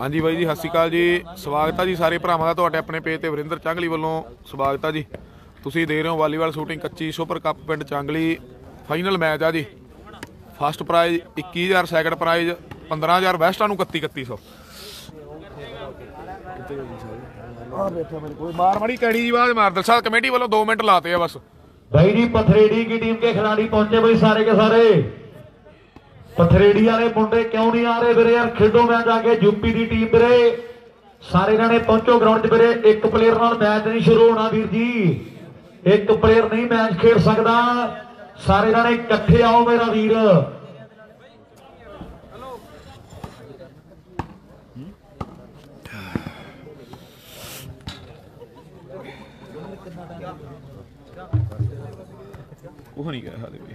ਹਾਂਜੀ ਬਾਈ ਜੀ, ਸਤਿ ਸ਼੍ਰੀ ਅਕਾਲ ਜੀ। ਸਵਾਗਤ ਆ ਜੀ ਸਾਰੇ ਭਰਾਵਾਂ ਦਾ ਤੁਹਾਡੇ ਆਪਣੇ ਪੇਜ ਤੇ ਵਰਿੰਦਰ ਚਾਂਗਲੀ ਵੱਲੋਂ। ਸਵਾਗਤ ਆ ਜੀ। ਤੁਸੀਂ ਦੇਖ ਰਹੇ ਹੋ ਵਾਲੀਬਾਲ ਸ਼ੂਟਿੰਗ 25 ਸੁਪਰ ਕੱਪ ਪਿੰਡ ਚਾਂਗਲੀ। ਫਾਈਨਲ ਮੈਚ ਆ ਜੀ। ਫਸਟ ਪ੍ਰਾਈਜ਼ 21000 ਸੈਕੰਡ ਪ੍ਰਾਈਜ਼ 15000 ਵੈਸਟਾਂ ਨੂੰ 31 3100 ਆ ਬੈਠਾ ਮੇਰੇ ਕੋਲ, ਮਾਰ ਮੜੀ ਕੈੜੀ ਜੀ ਬਾਅਦ ਮਾਰ ਦਰਸਾ ਕਮੇਟੀ ਵੱਲੋਂ 2 ਮਿੰਟ ਲਾਤੇ ਪਥਰੇੜੀ ਵਾਲੇ ਮੁੰਡੇ ਕਿਉਂ ਨਹੀਂ ਆ ਰਹੇ ਵੀਰੇ? ਯਾਰ ਖੇਡੋ ਮੈਂ ਜਾ ਕੇ ਯੂਪੀ ਦੀ ਟੀਮ ਵੀਰੇ। ਸਾਰੇ ਜਣੇ ਪਹੁੰਚੋ ਗਰਾਊਂਡ 'ਚ ਵੀਰੇ। ਇੱਕ ਪਲੇਅਰ ਨਾਲ ਮੈਚ ਨਹੀਂ ਸ਼ੁਰੂ ਹੋਣਾ ਵੀਰ ਜੀ। ਇੱਕ ਪਲੇਅਰ ਨਹੀਂ ਮੈਚ ਖੇਡ ਸਕਦਾ। ਸਾਰੇ ਜਣੇ ਇਕੱਠੇ ਆਓ ਮੇਰਾ ਵੀਰ। ਉਹ ਨਹੀਂ ਗਿਆ ਹਾਲੇ ਵੀ।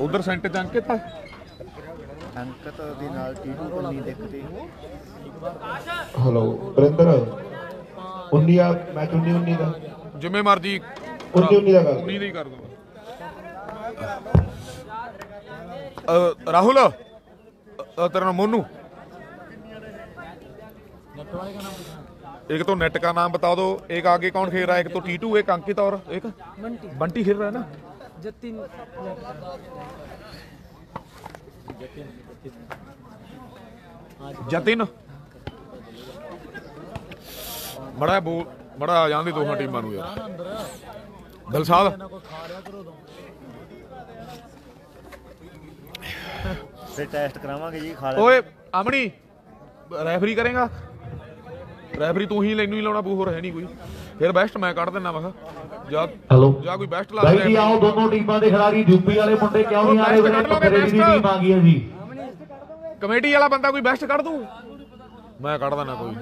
ਉਧਰ ਸੈਂਟਰ ਚ ਅੰਕਿਤ ਆ ਅੰਕਤ ਦੇ ਨਾਲ ਟੀਟੂ ਕੰਨੀ ਦੇਖਦੇ ਹੈਲੋ ਬਰਿੰਦਰ 19 ਆ ਮੈਚ 19 19 ਦਾ ਜਿਵੇਂ ਮਰਜੀ 19 19 ਦਾ ਕਰ 19 ਦਾ ਹੀ ਕਰ ਦੋ ਅ, ਰਾਹੁਲ ਅ, ਅ, ਤੇਰਾ ਨਾਮ ਮੋਨੂ एक तो नेट का नाम बता दो एक आगे कौन खेल रहा है एक तो टीटू एक अंकित और एक बंटी बंटी खेल रहा है ना ਜਤਿਨ। ਜਤਿਨ। ਬੜਾ ਬੋਲ ਬੜਾ ਆ ਜਾਂਦੇ ਦੋਹਾਂ ਟੀਮਾਂ ਨੂੰ ਯਾਰ। ਦਲਸਾਦ ਫਿਰ ਟੈਸਟ ਕਰਾਵਾਂਗੇ ਜੀ ਖਾ ਲੈ ਓਏ ਅਮਣੀ ਰੈਫਰੀ ਕਰੇਗਾ? ਰੈਫਰੀ ਤੂੰ ਹੀ ਲੈਨੂੰ ਹੀ ਲਾਉਣਾ ਬੂ ਹੋਰ ਹੈ ਨਹੀਂ ਕੋਈ। ਫਿਰ ਬੈਸਟ ਮੈਂ ਕੱਢ ਦਿੰਦਾ ਵਾ। ਜਾ हेलो ਜਾ ਕੋਈ ਬੈਸਟ ਲਾ ਦੇ ਜੀ ਆਓ ਦੋਨੋਂ ਟੀਮਾਂ ਦੇ ਖਿਡਾਰੀ ਯੂਪੀ ਵਾਲੇ ਮੁੰਡੇ ਕਿਉਂ ਨਹੀਂ ਆ ਰਹੇ ਪਥਰੇਡੀ ਦੀ ਟੀਮ ਆ ਗਈ ਹੈ ਜੀ। ਕਮੇਟੀ ਵਾਲਾ ਬੰਦਾ ਕੋਈ ਬੈਸਟ ਕੱਢ ਦੂ? ਮੈਂ ਕੱਢ ਦਿੰਦਾ ਕੋਈ।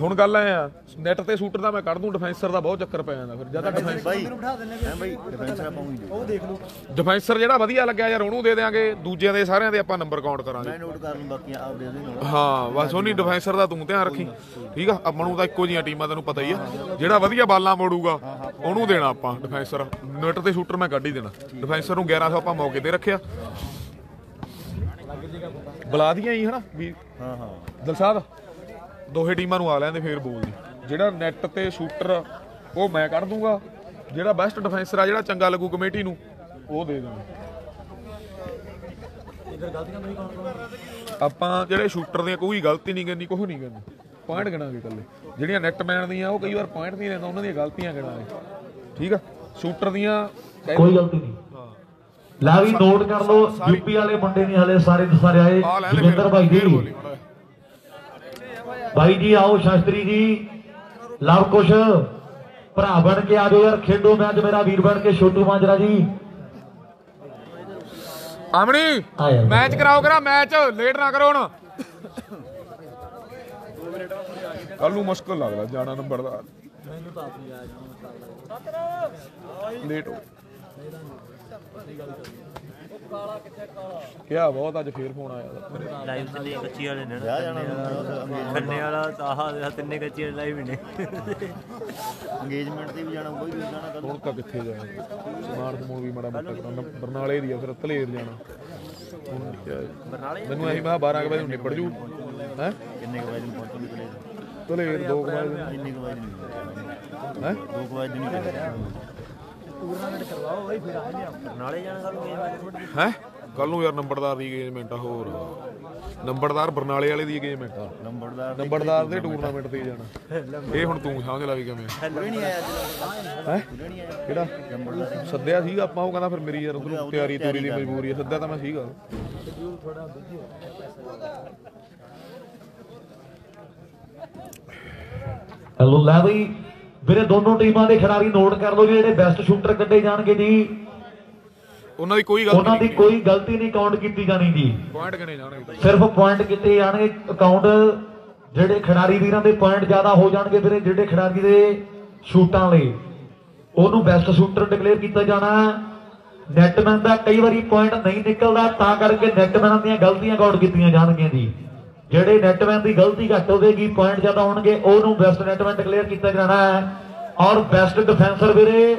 ਹੁਣ ਗੱਲ ਐ ਆ ਨੈਟ ਤੇ ਸ਼ੂਟਰ ਦਾ ਮੈਂ ਕੱਢ ਦੂੰ ਡਿਫੈਂਸਰ ਦਾ ਬਹੁਤ ਚੱਕਰ ਪੈ ਜਾਂਦਾ ਫਿਰ। ਜ਼ਿਆਦਾ ਡਿਫੈਂਸ ਬਾਈ ਹੈ ਬਾਈ ਡਿਫੈਂਸਰ ਪਾਉਂਗੀ ਉਹ ਦੇਖ ਲਓ। ਡਿਫੈਂਸਰ ਜਿਹੜਾ ਵਧੀਆ ਲੱਗਿਆ ਯਾਰ ਉਹਨੂੰ ਦੇ ਦੇਾਂਗੇ ਦੂਜਿਆਂ ਦੇ ਸਾਰਿਆਂ ਦੇ ਆਪਾਂ ਨੰਬਰ ਕਾਊਂਟ ਕਰਾਂਗੇ। ਮੈਂ ਨੋਟ ਕਰ ਲੂੰ ਬਾਕੀਆਂ ਆਪ ਦੇ ਦੇ ਹਾਂ ਬਸ ਉਹਨੀ ਡਿਫੈਂਸਰ ਦਾ ਤੂੰ ਧਿਆਨ ਰੱਖੀ। ਠੀਕ ਆ ਆਪਾਂ ਨੂੰ ਤਾਂ ਇੱਕੋ ਜੀਆਂ ਟੀਮਾਂ ਤੈਨੂੰ ਪਤਾ ਹੀ ਆ। ਜਿਹੜਾ ਵਧੀਆ ਬਾਲਾਂ ਮੋੜੂਗਾ ਉਹਨੂੰ ਦੇਣਾ ਆਪਾਂ ਡਿਫੈਂਸਰ ਨੈਟ ਤੇ ਸ਼ੂਟਰ ਮੈਂ ਕੱਢ ਹੀ ਦੇਣਾ। ਡਿਫੈਂਸਰ ਨੂੰ 1100 ਆਪਾਂ ਮੌਕੇ ਤੇ ਰੱਖਿਆ। ਬੁਲਾ ਦੀਆਂ ਹੀ ਹਨਾ ਵੀ ਹਾਂ ਹਾਂ। ਦਲਸਾਦ ਦੋਹੇ ਟੀਮਾਂ ਨੂੰ ਆ ਲੈਂਦੇ ਫੇਰ ਬੋਲਦੀ ਜਿਹੜਾ ਨੈਟ ਤੇ ਸ਼ੂਟਰ ਉਹ ਮੈਂ ਕੱਢ ਦੂੰਗਾ। ਜਿਹੜਾ ਬੈਸਟ ਡਿਫੈਂਸਰ ਆ ਜਿਹੜਾ ਚੰਗਾ ਲੱਗੂ ਕਮੇਟੀ ਨੂੰ ਉਹ ਦੇ ਦੇਣਾ। ਆਪਾਂ ਜਿਹੜੇ ਸ਼ੂਟਰ ਦੀਆਂ ਕੋਈ ਗਲਤੀ ਨਹੀਂ ਕਰਨੀ ਕੁਝ ਨਹੀਂ ਕਰਨੀ। ਪੁਆਇੰਟ ਗਿਣਾਂਗੇ ਇਕੱਲੇ। ਜਿਹੜੀਆਂ ਨੈਟ ਮੈਨ ਦੀਆਂ ਉਹ ਕਈ ਵਾਰ ਪੁਆਇੰਟ ਨਹੀਂ ਲੈਂਦਾ ਉਹਨਾਂ ਦੀਆਂ ਗਲਤੀਆਂ ਗਿਣਾਂਗੇ। ਠੀਕ ਆ? ਸ਼ੂਟਰ ਦੀਆਂ ਕੋਈ ਗਲਤੀ ਨਹੀਂ। ਲੈ ਵੀ ਨੋਟ ਕਰ ਲਓ ਯੂਪੀ ਵਾਲੇ ਮੁੰਡੇ ਨਹੀਂ ਹਲੇ ਸਾਰੇ ਦੇ ਸਾਰੇ ਆਏ। ਜਗਿੰਦਰ ਭਾਈ ਜਿਹਾ। ਭਾਈ ਜੀ ਆਓ ਸ਼ਾਸਤਰੀ ਜੀ। ਲਵ ਕੁਸ਼ ਭਰਾ ਬਣ ਕੇ ਆ ਜਾਓ ਯਾਰ ਖੇਡੋ ਮੈਚ ਮੇਰਾ ਵੀਰ ਬਣ ਕੇ ਛੋਟੂ ਮਾਜਰਾ ਜੀ। ਆਮਣੀ ਮੈਚ ਕਰਾਓ ਕਰਾ ਮੈਚ ਲੇਟ ਨਾ ਕਰੋ ਹੁਣ। ਕੱਲ ਨੂੰ ਮੁਸ਼ਕਲ ਲੱਗਦਾ ਜਾਣਾ ਨੰਬਰ ਦਾ। ਮੈਨੂੰ ਤਾਂ ਆਪ ਨਹੀਂ ਲੇਟ ਹੋ। ਕਿਆ ਬਹੁਤ ਅੱਜ ਫੇਰ ਫੋਨ ਆਇਆ। ਲਾਈਵ ਤੇ ਕੱਚੀ ਵਾਲੇ ਨੇ। ਵਿਆਹ ਜਾਣਾ ਹੁੰਦਾ ਖੰਨੇ ਵਾਲਾ ਆਹ ਤਿੰਨੇ ਕੱਚੀ ਵਾਲੇ ਲਾਈਵ ਨੇ। ਇੰਗੇਜਮੈਂਟ ਤੇ ਵੀ ਜਾਣਾ ਕੋਈ ਵੀ ਜਾਣਾ ਕੱਲ ਹੁਣ ਤਾਂ ਕਿੱਥੇ ਜਾਣਾ? ਸਮਾਨ ਸਮੂਨ ਵੀ ਮਾੜਾ ਮੋਟਾ ਕਰਨਾ। ਬਰਨਾਲੇ ਦੀ ਆ ਫਿਰ ਧਲੇਰ ਜਾਣਾ। ਹੈ। ਮੈਨੂੰ ਐਸੀ ਮੈਂ 12 ਕੁ ਵਜੇ ਨੂੰ ਨਿਬੜ ਜੂ। ਹੈ? ਕਿੰਨੇ ਕੁ ਵਜੇ ਨੂੰ ਪਹੁੰਚੂਗੇ ਕਲੇ ਧਲੇਰ 2 ਵਜੇ ਨੂੰ। ਕਿੰਨੇ ਕੁ ਵਜੇ ਨੂੰ? ਹੈ ਕਲੇ ਜਾਣਾ ਨੂੰ ਹੈ? ਕੱਲ ਨੂੰ ਯਾਰ ਨੰਬਰਦਾਰ ਦੀ engagement ਆ ਹੋਰ। ਨੰਬਰਦਾਰ ਬਰਨਾਲੇ ਵਾਲੇ ਦੀ engagement ਆ। ਨੰਬਰਦਾਰ ਨੰਬਰਦਾਰ ਦੇ ਟੂਰਨਾਮੈਂਟ ਤੇ ਜਾਣਾ। ਇਹ ਹੁਣ ਤੂੰ ਸਮਝ ਲੈ ਵੀ ਕਿਵੇਂ ਪੂਰੇ ਨਹੀਂ ਆਇਆ ਅੱਜ ਹੈ? ਪੂਰੇ ਨਹੀਂ ਆਇਆ। ਕਿਹੜਾ? ਸੱਦਿਆ ਸੀਗਾ ਆਪਾਂ ਉਹ ਕਹਿੰਦਾ ਫਿਰ ਮੇਰੀ ਯਾਰ ਉਧਰੋਂ ਤਿਆਰੀ ਤੋਰੀ ਦੀ ਮਜਬੂਰੀ ਹੈ ਸੱਦਿਆ ਤਾਂ ਮੈਂ ਸੀਗਾ। ਹੈਲੋ ਲੈ ਬਈ ਵੀਰੇ ਦੋਨੋਂ ਟੀਮਾਂ ਦੇ ਖਿਡਾਰੀ ਨੋਟ ਕਰ ਲਓ ਜੀ ਜਿਹੜੇ ਬੈਸਟ ਸ਼ੂਟਰ ਕੱਢੇ ਜਾਣਗੇ ਜੀ। ਉਹਨਾਂ ਦੀ ਕੋਈ ਗਲਤੀ ਉਹਨਾਂ ਦੀ ਕੋਈ ਗਲਤੀ ਨਹੀਂ ਕਾਊਂਟ ਕੀਤੀ ਜਾਣੀ ਜੀ। ਪੁਆਇੰਟ ਕਿਨੇ ਜਾਣਗੇ ਸਿਰਫ ਪੁਆਇੰਟ ਕਿਤੇ ਜਾਣਗੇ। ਅਕਾਊਂਟ ਜਿਹੜੇ ਖਿਡਾਰੀ ਵੀਰਾਂ ਦੇ ਪੁਆਇੰਟ ਜ਼ਿਆਦਾ ਹੋ ਜਾਣਗੇ ਵੀਰੇ ਜਿਹੜੇ ਖਿਡਾਰੀ ਦੇ ਸ਼ੂਟਾਂ ਲਈ। ਉਹਨੂੰ ਬੈਸਟ ਸ਼ੂਟਰ ਡਿਕਲੇਅਰ ਕੀਤਾ ਜਾਣਾ। ਨੈਟਮੈਨ ਦਾ ਕਈ ਵਾਰੀ ਪੁਆਇੰਟ ਨਹੀਂ ਨਿਕਲਦਾ ਤਾਂ ਕਰਕੇ ਨੈਟਮੈਨ ਦੀਆਂ ਗਲਤੀਆਂ ਕਾਊਂਟ ਕੀਤੀਆਂ ਜਾਣਗੀਆਂ ਜੀ। ਜਿਹੜੇ ਨੈਟਮੈਨ ਦੀ ਗਲਤੀ ਘੱਟ ਹੋਵੇਗੀ ਪੁਆਇੰਟ ਜ਼ਿਆਦਾ ਹੋਣਗੇ, ਉਹਨੂੰ ਬੈਸਟ ਨੈਟਮੈਨ ਡਿਕਲੇਅਰ ਕੀਤਾ ਜਾਣਾ ਹੈ। ਔਰ ਬੈਸਟ ਡਿਫੈਂਸਰ ਵੀਰੇ,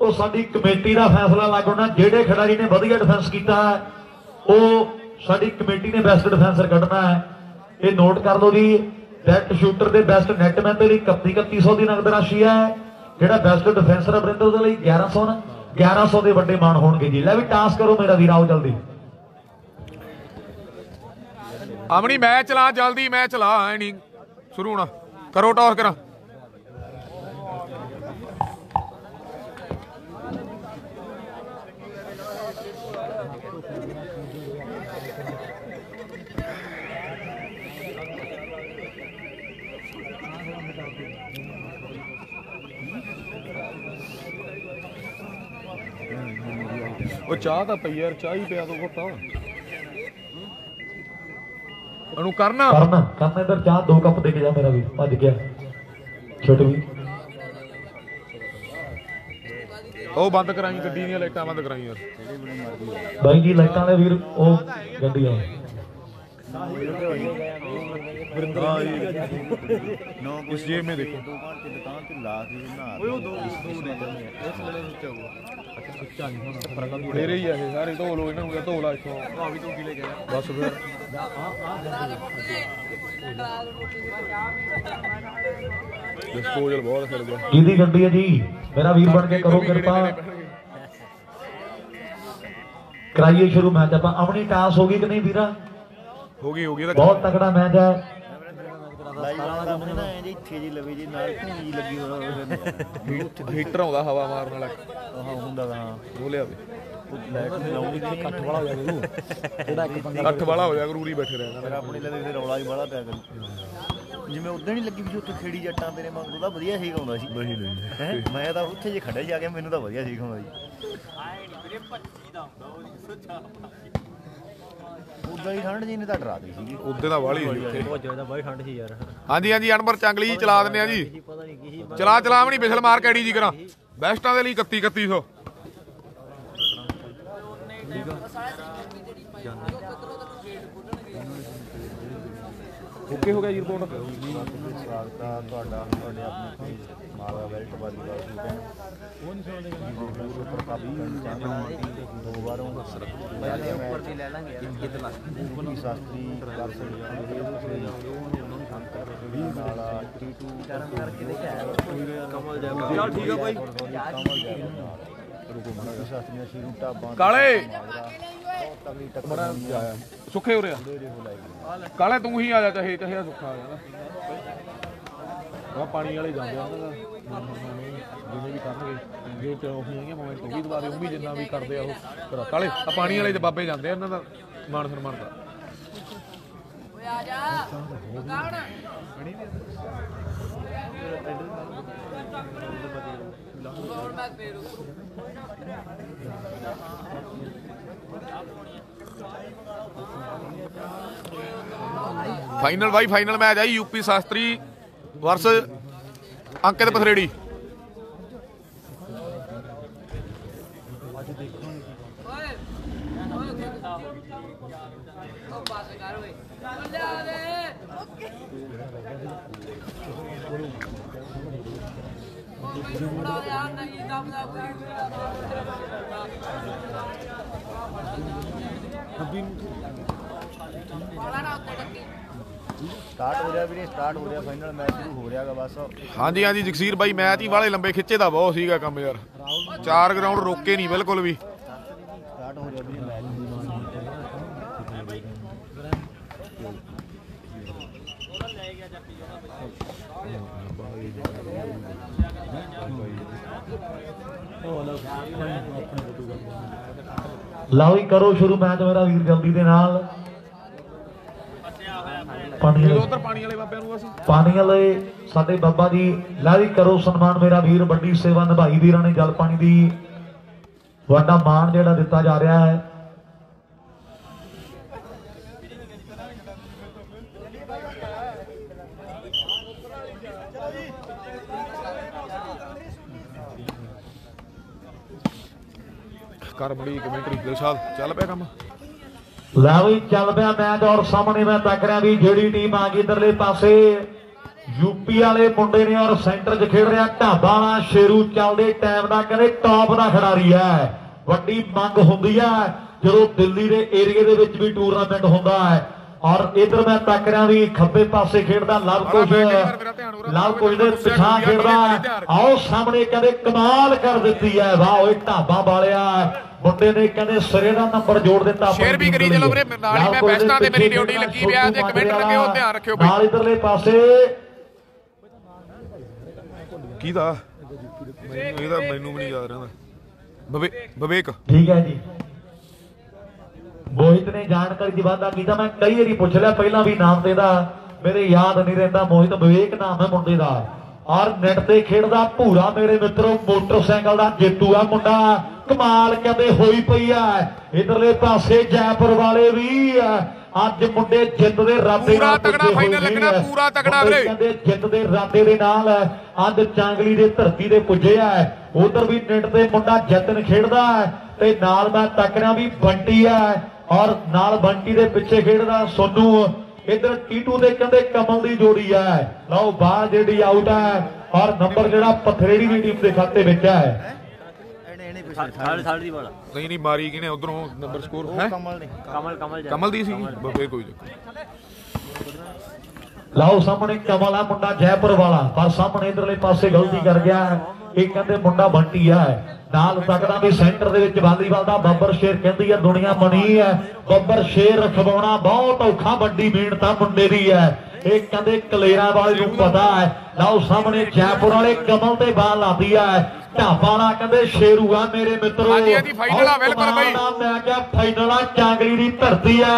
ਉਹ ਸਾਡੀ ਕਮੇਟੀ ਦਾ ਫੈਸਲਾ ਲੱਗਣਾ ਜਿਹੜੇ ਖਿਡਾਰੀ ਨੇ ਵਧੀਆ ਡਿਫੈਂਸ ਕੀਤਾ ਉਹ ਸਾਡੀ ਕਮੇਟੀ ਨੇ ਬੈਸਟ ਡਿਫੈਂਸਰ ਕੱਢਣਾ ਹੈ। ਇਹ ਨੋਟ ਕਰ ਲਓ ਜੀ ਬੈਸਟ ਸ਼ੂਟਰ ਦੇ ਬੈਸਟ ਨੈਟਮੈਨ ਦੇ ਲਈ 31 3100 ਦੀ ਨਗਦ ਰਾਸ਼ੀ ਹੈ। ਜਿਹੜਾ ਬੈਸਟ ਡਿਫੈਂਸਰ ਹੈ ਬਰਿੰਦਰ ਦੇ ਲਈ 1100 ਨਾ 1100 ਦੇ ਵੱਡੇ ਮਾਣ ਹੋਣਗੇ ਜੀ। ਲੈ ਵੀ ਟਾਸ ਕਰੋ ਮੇਰਾ ਵੀਰ, ਆਓ ਜਲਦੀ। ਅਮਣੀ ਮੈਂ ਚਲਾ, ਜਲਦੀ ਮੈਂ ਚਲਾ, ਐ ਨਹੀਂ ਸ਼ੁਰੂ ਹੋਣਾ। ਕਰੋ ਟੌਰ ਕਰਾਂ। ਉਹ ਚਾਹ ਤਾਂ ਪਈ ਯਾਰ, ਚਾਹ ਹੀ ਪਿਆ ਦੋ ਘੁੱਟਾ। ਉਹਨੂੰ ਕਰਨਾ। ਕਰਨ ਕਰਨ ਇਧਰ ਚਾਹ ਦੋ ਕੱਪ ਦੇ ਕੇ ਜਾ ਮੇਰਾ ਵੀਰ ਭੱਜ ਗਿਆ। ਛੋਟੂ ਵੀ ਉਹ ਬੰਦ ਕਰਾਈ ਗੱਡੀ ਦੀਆਂ ਲਾਈਟਾਂ ਬੰਦ ਕਰਾਈ ਯਾਰ ਬਾਈ ਜੀ ਲਾਈਟਾਂ ਵਾਲੇ ਵੀਰ ਉਹ ਗੱਡੀ ਆ। ਨੌ ਇਸ ਜੇਬ ਮੇ ਦੇਖੋ। ਦੋ ਦੁਕਾਨ ਤੇ ਲਾ ਕੇ ਨਾ ਓਏ ਉਹ ਦੋ ਤੇਰੇ ਹੀ ਆ ਇਹ ਸਾਰੇ ਧੋ ਲੋ ਇਹਨਾਂ ਨੂੰ ਕਿਹਾ ਧੋ ਲਾ ਇੱਥੋਂ। ਆ ਵੀ ਧੋ ਕੇ ਲੈ ਗਿਆ ਬਸ ਫਿਰ। ਡਿਸਪੋਜ਼ਲ ਬਹੁਤ ਖੜ ਗਿਆ ਕਿਹਦੀ ਗੱਡੀ ਹੈ ਜੀ ਮੇਰਾ ਵੀਰ ਬਣ ਕੇ ਕਰੋ ਕਿਰਪਾ ਕਰਾਈਏ ਸ਼ੁਰੂ ਮੈਚ ਆਪਾਂ ਆਪਣੀ ਟਾਸ ਹੋ ਗਈ ਕਿ ਨਹੀਂ ਵੀਰਾ ਹੋ ਗਈ ਹੋ ਗਈ ਬਹੁਤ ਤਕੜਾ ਮੈਚ ਹੈ ਹੀਟਰ ਆਉਂਦਾ ਹਵਾ ਮਾਰਨ ਵਾਲਾ ਹਾਂ ਹੁੰਦਾ ਵਾ ਕੱਟ ਵਾਲਾ ਹੋ ਜਾਵੇ ਇਕੱਠ ਵਾਲਾ ਹੋ ਜਾ ਗਰੂਰੀ ਬੈਠੇ ਰਹਿਣਾ। ਫਿਰ ਆਪਣੇ ਲਵੇ ਫਿਰ ਰੌਲਾ ਹੀ ਬੜਾ ਪਿਆ ਕਰੂ। ਜਿਵੇਂ ਉਦੋਂ ਨਹੀਂ ਲੱਗੀ ਵੀ ਸੀ ਉੱਥੇ ਖੇੜੀ ਜੱਟਾਂ ਤੇਰੇ ਵਾਂਗ ਉਹਦਾ ਵਧੀਆ ਸੀਖ ਆਉਂਦਾ ਸੀ। ਨਹੀਂ ਨਹੀਂ ਮੈਂ ਤਾਂ ਉੱਥੇ ਜੇ ਖੜਾ ਜਾ ਕੇ ਮੈਨੂੰ ਤਾਂ ਵਧੀਆ ਸੀਖ ਆਉਂਦਾ ਜੀ ਉਦਾਂ ਹੀ ਠੰਡ ਜੀ ਨੇ ਤਾਂ ਡਰਾ ਦੀ ਸੀਗੀ। ਉੱਦੇ ਦਾ ਵਾਲੀ ਸੀ ਉੱਥੇ। ਬਹੁਤ ਜ਼ਿਆਦਾ ਬਾਈ ਠੰਡ ਸੀ ਯਾਰ। ਹਾਂਜੀ ਹਾਂਜੀ ਅਨਵਰ ਚੰਗਲੀ ਚਲਾ ਦਿੰਦੇ ਆ ਜੀ। ਸੀ ਚਲਾ ਚਲਾ ਵੀ ਨਹੀਂ ਬਿਸਲ ਮਾਰ ਕੈਡੀ ਜੀ ਕਰਾਂ। ਬੈਸਟਾਂ ਦੇ ਲਈ 31 3100 ਓਕੇ ਹੋ ਗਿਆ ਜੀ ਰਿਪੋਰਟ ਸਵਾਗਤ ਆ ਤੁਹਾਡਾ ਤੁਹਾਡੇ ਆਪਣੇ ਮਾਲਵਾ ਵੈਲਟ ਵਾਲੀਬਾਲ ਸ਼ੂਟ ਹੈ ਉਹ ਨਹੀਂ ਸੁਣਦੇ ਸੁਪਰ ਕੱਪ ਦੋ ਵਾਰ ਉਹ ਪਹਿਲੇ ਉੱਪਰ ਦੀ ਲੈ ਲਾਂਗੇ ਜਿੱਤ ਲਾ ਸ਼ਾਸਤਰੀ ਦਰਸ਼ਨ ਨਾਲ ਟੀ2 ਕਰਮ ਕਰਕੇ ਦੇਖਿਆ ਕਮਲ ਜੈ ਚੱਲ ਠੀਕ ਆ ਬਾਈ। ਕਮਲ ਜੈ ਰੁਕੋ ਸ਼ੀਰੂ ਕਾਲੇ। ਤਗੜੀ ਟੱਕਰ ਸੁੱਖੇ ਹੋ ਰਿਹਾ ਕਾਲੇ ਤੂੰ ਹੀ ਆ ਜਾ ਚਾਹੇ ਚਾਹੇ ਸੁੱਖਾ ਆ ਜਾ ਪਾਣੀ ਵਾਲੇ ਜਾਂਦੇ ਆ ਉਹਨਾਂ ਦਾ। ਜਿਵੇਂ ਵੀ ਕਰਨਗੇ ਜੇ ਉਹ ਹੋਣਗੇ ਮੋਮੈਂਟ ਉਹ ਵੀ ਦੁਬਾਰੇ ਉਹ ਵੀ ਜਿੰਨਾ ਵੀ ਕਰਦੇ ਆ ਉਹ ਕਰਾ। ਕਾਲੇ ਆ ਪਾਣੀ ਵਾਲੇ ਤੇ ਬਾਬੇ ਜਾਂਦੇ ਆ ਇਹਨਾਂ ਦਾ ਮਾਨ ਸਨਮਾਨ ਦਾ। ਓਏ ਆ ਜਾ। ਕੌਣ ਹੋਰ ਮੈਂ ਫੇਰ ਫਾਈਨਲ ਬਾਈ ਫਾਈਨਲ ਮੈਚ ਆ UP Shastri versus Ankit Pathredi. Start ਹੋ ਰਿਹਾ ਵੀਰੇ ਸਟਾਰਟ ਹੋ ਰਿਹਾ ਫਾਈਨਲ ਮੈਚ ਸ਼ੁਰੂ ਹੋ ਰਿਹਾਗਾ ਬਸ। ਹਾਂਜੀ ਹਾਂਜੀ ਜਗਸੀਰ ਬਾਈ ਮੈਚ ਹੀ ਵਾਲੇ ਲੰਬੇ ਖਿੱਚੇ ਦਾ ਬਹੁਤ ਸੀਗਾ ਕੰਮ ਯਾਰ। ਚਾਰ ਗਰਾਊਂਡ ਰੋਕੇ ਨਹੀਂ, ਬਿਲਕੁਲ ਵੀ ਸਟਾਰਟ ਹੋ ਰਿਹਾ ਵੀਰੇ ਮੈਚ ਲਓ ਜੀ ਕਰੋ ਸ਼ੁਰੂ ਮੈਚ ਮੇਰਾ ਵੀਰ ਜਲਦੀ ਦੇ ਨਾਲ। ਪਾਣੀ ਵਾਲੇ- ਉਧਰ ਪਾਣੀ ਵਾਲੇ ਬਾਬਿਆਂ ਨੂੰ ਅਸੀਂ। ਪਾਣੀ ਵਾਲੇ ਸਾਡੇ ਬਾਬਾ ਜੀ ਲੈ ਵੀ ਕਰੋ ਸਨਮਾਨ ਮੇਰਾ ਵੀਰ ਵੱਡੀ ਸੇਵਾ ਨਿਭਾਈ ਵੀਰਾਂ ਨੇ ਜਲ ਪਾਣੀ ਦੀ। ਵੱਡਾ ਮਾਣ ਜਿਹੜਾ ਦਿੱਤਾ ਜਾ ਰਿਹਾ ਹੈ। ਕਰ ਮੜੀ ਕਮੈਂਟਰੀ ਦਿਲਸ਼ਾਦ ਚੱਲ ਪਿਆ ਕੰਮ। ਲੈ ਵੀ ਚੱਲ ਪਿਆ ਮੈਚ ਔਰ ਸਾਹਮਣੇ ਮੈਂ ਤੱਕ ਰਿਹਾ ਵੀ ਜਿਹੜੀ ਟੀਮ ਆ ਗਈ ਇਧਰਲੇ ਪਾਸੇ। ਯੂਪੀ ਵਾਲੇ ਮੁੰਡੇ ਨੇ ਔਰ ਸੈਂਟਰ 'ਚ ਖੇਡ ਰਿਹਾ ਢਾਬਾ ਵਾਲਾ ਸ਼ੇਰੂ ਚੱਲਦੇ ਟਾਈਮ ਦਾ ਕਹਿੰਦੇ ਟੌਪ ਦਾ ਖਿਡਾਰੀ ਹੈ। ਵੱਡੀ ਮੰਗ ਹੁੰਦੀ ਹੈ। ਜਦੋਂ ਦਿੱਲੀ ਦੇ ਏਰੀਏ ਦੇ ਵਿੱਚ ਵੀ ਟੂਰਨਾਮੈਂਟ ਹੁੰਦਾ ਹੈ ਔਰ ਇਧਰ ਮੈਂ ਤੱਕ ਰਿਹਾ ਵੀ ਖੱਬੇ ਪਾਸੇ ਖੇਡਦਾ ਲਵ ਕੁਝ ਲਵ ਕੁਝ ਦੇ ਪਿਛਾਂ ਖੇਡਦਾ। ਆਓ ਸਾਹਮਣੇ ਕਹਿੰਦੇ ਕਮਾਲ ਕਰ ਦਿੱਤੀ ਹੈ। ਵਾਹ ਓਏ ਢਾਬਾ ਵਾਲਿਆ। ਮੁੰਡੇ ਨੇ ਕਹਿੰਦੇ ਸਿਰੇ ਦਾ ਨੰਬਰ ਜੋੜ ਦਿੱਤਾ ਸ਼ੇਅਰ ਵੀ ਕਰੀ ਦੇ ਚਲੋ। ਵੀਰੇ, ਨਾਲ ਮੈਂ ਦੇ ਬੈਸਟਾਂ ਤੇ ਮੇਰੀ ਡਿਊਟੀ ਲੱਗੀ ਵੀ ਆ, ਜੇ ਸੋਢੂ ਕਮੈਂਟ ਲੱਗੇ ਉਹ ਧਿਆਨ ਰੱਖਿਓ ਬਈ। ਨਾਲ ਇਧਰਲੇ ਪਾਸੇ ਕਿਹਦਾ ਮੈਨੂੰ ਇਹਦਾ ਮੈਨੂੰ ਵੀ ਨਹੀਂ ਯਾਦ ਰਹਿੰਦਾ। ਬਵੇ ਬਵੇਕ ਠੀਕ ਹੈ ਜੀ। ਮੋਹਿਤ ਨੇ ਜਾਣਕਾਰੀ ਦੀ ਵਾਅਦਾ ਕੀਤਾ। ਮੈਂ ਕਈ ਵਾਰੀ ਪੁੱਛ ਲਿਆ ਪਹਿਲਾਂ ਵੀ ਨਾਮ ਤੇ ਦਾ ਮੇਰੇ ਯਾਦ ਨਹੀਂ ਰਹਿੰਦਾ। ਮੋਹਿਤ ਵਿਵੇਕ ਨਾਮ ਹੈ ਮੁੰਡੇ ਦਾ। ਔਰ ਨੈਟ ਤੇ ਖੇਡਦਾ ਭੂਰਾ ਮੇਰੇ ਮਿੱਤਰੋ ਮੋਟਰਸਾਈਕਲ ਦਾ ਜੇਤੂ ਆ ਮੁੰਡਾ। ਕਮਾਲ ਕਹਿੰਦੇ ਹੋਈ ਪਈ ਆ। ਇਧਰਲੇ ਪਾਸੇ ਜੈਪੁਰ ਵਾਲੇ ਵੀ ਆ। ਅੱਜ ਮੁੰਡੇ ਜਿੱਤ ਦੇ ਰਾਤੇ ਪੂਰਾ ਨਾਲ ਤਗੜਾ ਨੇ। ਲੱਗਣਾ, ਪੂਰਾ ਤਗੜਾ ਵੀਰੇ। ਕਹਿੰਦੇ ਜਿੱਤ ਦੇ ਇਰਾਦੇ ਦੇ ਨਾਲ ਅੱਜ ਚਾਂਗਲੀ ਦੇ ਧਰਤੀ ਦੇ ਪੁੱਜੇ ਆ। ਉਧਰ ਵੀ ਨੈਟ ਤੇ ਮੁੰਡਾ ਜਤਨ ਖੇਡਦਾ ਤੇ ਨਾਲ ਮੈਂ ਤੱਕਣਾ ਵੀ ਬੰਟੀ ਆ। ਔਰ ਨਾਲ ਬੰਟੀ ਦੇ ਪਿੱਛੇ ਖੇਡਦਾ ਸੋਨੂ। ਇਧਰ ਟੀਟੂ ਦੇ ਕਹਿੰਦੇ ਕਮਲ ਦੀ ਜੋੜੀ ਹੈ। ਲਓ ਬਾਹਰ ਜਿਹੜੀ ਆਊਟ ਹੈ ਔਰ ਨੰਬਰ ਜਿਹੜਾ ਪਥਰੇੜੀ ਦੀ ਟੀਮ ਦੇ ਖਾਤੇ ਵਿੱਚ ਹੈ। ਨਹੀਂ ਨਹੀਂ ਮਾਰੀ ਕਿਨੇ ਉਧਰੋਂ ਨੰਬਰ ਸਕੋਰ ਹੈ? ਕਮਲ ਨੇ। ਕਮਲ ਕਮਲ ਜਾ। ਕਮਲ ਦੀ ਸੀ? ਬਵੇ ਕੋਈ ਚੱਕਰ ਲਓ ਸਾਹਮਣੇ ਕਮਲ ਆ ਮੁੰਡਾ ਜੈਪੁਰ ਵਾਲਾ। ਪਰ ਸਾਹਮਣੇ ਇਧਰਲੇ ਪਾਸੇ ਗਲਤੀ ਕਰ ਗਿਆ। ਹੈ। ਇਹ ਕਹਿੰਦੇ ਮੁੰਡਾ ਬੰਟੀ ਆ ਨਾਲ ਤੱਕਦਾ ਵੀ ਸੈਂਟਰ ਦੇ ਵਿੱਚ ਵਾਲੀਬਾਲ ਦਾ ਬੱਬਰ ਸ਼ੇਰ ਕਹਿੰਦੀ ਆ ਦੁਨੀਆ ਬਣੀ ਹੈ। ਬੱਬਰ ਸ਼ੇਰ ਰਖਵਾਉਣਾ ਬਹੁਤ ਔਖਾ ਵੱਡੀ ਮਿਹਨਤ ਆ ਮੁੰਡੇ ਦੀ ਹੈ। ਇਹ ਕਹਿੰਦੇ ਕਲੇਰਾ ਵਾਲੇ ਨੂੰ ਪਤਾ ਹੈ। ਲਓ ਸਾਹਮਣੇ ਜੈਪੁਰ ਵਾਲੇ ਕਮਲ ਤੇ ਬਾਲ ਲਾਦੀ ਆ ਢਾਬਾ ਵਾਲਾ ਕਹਿੰਦੇ ਸ਼ੇਰੂ ਆ ਮੇਰੇ ਮਿੱਤਰੋ। ਹਾਂਜੀ, ਹਾਂਜੀ, final ਆ, ਬਿਲਕੁਲ ਬਈ। ਮੈਂ ਕਿਹਾ ਫਾਈਨਲ ਆ ਚਾਂਗਲੀ ਦੀ ਧਰਤੀ ਆ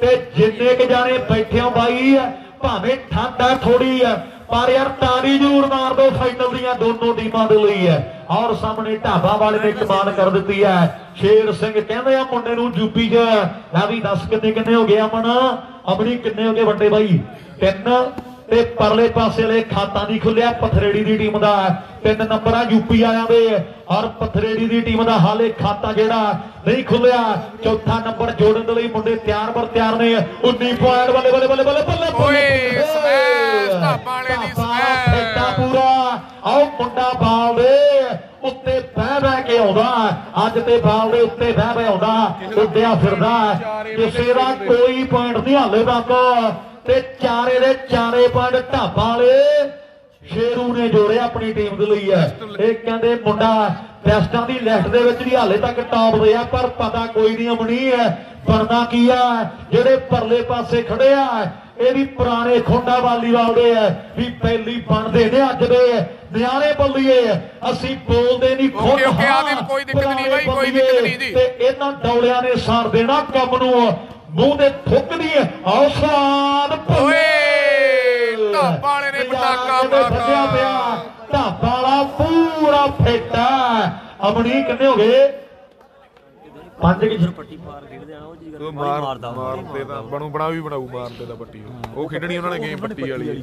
ਤੇ ਜਿੰਨੇ ਕ ਜਾਣੇ ਬੈਠੇ ਹੋ ਬਾਈ ਭਾਵੇਂ ਠੰਡਾ ਥੋੜੀ ਆ ਪਰ ਯਾਰ ਤਾੜੀ ਜ਼ਰੂਰ ਮਾਰ ਦੋ ਫਾਈਨਲ ਦੀਆਂ ਦੋਨੋਂ ਟੀਮਾਂ ਦੇ ਲਈ ਹੈ। ਔਰ ਸਾਹਮਣੇ ਢਾਬਾ ਵਾਲੇ ਨੇ ਕਮਾਲ ਕਰ ਦਿੱਤੀ ਹੈ। ਸ਼ੇਰ ਸਿੰਘ ਕਹਿੰਦੇ ਆ ਮੁੰਡੇ ਨੂੰ ਯੂਪੀ 'ਚ। ਲੈ ਵੀ ਦੱਸ ਕਿੰਨੇ ਕਿੰਨੇ ਹੋ ਗਏ ਅਮਨ? ਅਮਨੀ ਕਿੰਨੇ ਹੋ ਗਏ ਵੱਡੇ ਬਾਈ? ਤਿੰਨ। ਤੇ ਪਰਲੇ ਪਾਸੇ ਵਾਲੇ ਖਾਤਾ ਨਹੀਂ ਖੁੱਲਿਆ ਪਥਰੇੜੀ ਦੀ ਟੀਮ ਦਾ। ਤਿੰਨ ਨੰਬਰ ਆ ਯੂਪੀ ਵਾਲਿਆਂ ਦੇ। ਔਰ ਪਥਰੇੜੀ ਦੀ ਟੀਮ ਦਾ ਹਾਲੇ ਖਾਤਾ ਜਿਹੜਾ ਨਹੀਂ ਖੁੱਲਿਆ। ਚੌਥਾ ਨੰਬਰ ਜੋੜਨ ਦੇ ਲਈ ਮੁੰਡੇ ਤਿਆਰ ਪਰ ਤਿਆਰ ਨੇ। 19 ਪੁਆਇੰਟ ਬੱਲੇ ਬੱਲੇ ਬੱਲੇ ਬੱਲੇ ਬੱਲੇ ਓਏ, ਸਮੈਸ਼, ਢਾਬਾ ਵਾਲੇ ਦੀ ਸਮੈਸ਼। ਫੇਟਾ ਪੂਰਾ। ਆਓ ਮੁੰਡਾ ਬਾਲ ਦੇ ਉੱਤੇ ਬਹਿ ਬਹਿ ਕੇ ਆਉਂਦਾ। ਅੱਜ ਤੇ ਬਾਲ ਦੇ ਉੱਤੇ ਬਹਿ ਬਹਿ ਆਉਂਦਾ। ਉੱਡਿਆ ਫਿਰਦਾ। ਕਿਸੇ ਦਾ ਕੋਈ ਪੁਆਇੰਟ ਨਹੀਂ ਹਾਲੇ ਤੱਕ। ਤੇ ਚਾਰੇ ਦੇ ਚਾਰੇ ਪੁਆਇੰਟ ਢਾਬਾ ਵਾਲੇ ਸ਼ੇਰੂ ਨੇ ਜੋੜਿਆ ਆਪਣੀ ਟੀਮ ਦੇ ਲਈ ਹੈ। ਇਹ ਕਹਿੰਦੇ ਮੁੰਡਾ ਟੈਸਟਾਂ ਦੀ ਲਿਸਟ ਦੇ ਵਿੱਚ ਵੀ ਹਾਲੇ ਤੱਕ ਟਾਪ ਆ ਪਰ ਪਤਾ ਕੋਈ ਨਹੀਂ ਅਮਣੀ ਹੈ। ਬਣਨਾ ਕੀ ਆ? ਜਿਹੜੇ ਪਰਲੇ ਪਾਸੇ ਖੜੇ ਆ ਇਹ ਵੀ ਪੁਰਾਣੇ ਖੋਂਡਾ ਵਾਲੀਵਾਲ ਦੇ ਆ ਵੀ ਪਹਿਲੀ ਬਣਦੇ ਨੇ ਅੱਜ ਦੇ। ਨਿਆਣੇ ਬੱਲੀਏ ਅਸੀਂ ਬੋਲਦੇ ਨਹੀਂ ਖੁਦ ਹਾਂ, ਕੋਈ ਦਿੱਕਤ ਨਹੀਂ ਬਾਈ, ਕੋਈ ਦਿੱਕਤ ਨਹੀਂ ਜੀ। ਤੇ ਇਹਨਾਂ ਡੌਲਿਆਂ ਨੇ ਸਾਰ ਦੇਣਾ ਕੰਮ ਨੂੰ। ਮੂੰਹ ਤੇ ਥੁੱਕਦੀ ਹੈ ਔਸਾਨ ਓਏ, ਢਾਬਾ ਵਾਲੇ ਨੇ ਪਟਾਕਾ ਮਾਰਤਾ। ਪਿਆ। ਢਾਬਾ ਵਾਲਾ ਪੂਰਾ ਫੇਟਾ ਅਮਣੀ ਕਿੰਨੇ ਹੋ ਗਏ? ਪੰਜ ਕਿ ਪੱਟੀ ਮਾਰ ਖੇਡਦੇ ਆ ਉਹ ਜੀ ਉਹ ਮਾਰ ਮਾਰਦੇ ਤਾਂ ਬਣੂ ਬਣਾ ਵੀ ਬਣਾਊ ਮਾਰਦੇ ਦਾ ਪੱਟੀ। ਉਹ ਖੇਡਣੀ ਉਹਨਾਂ ਨੇ ਗੇਮ ਪੱਟੀ ਵਾਲੀ।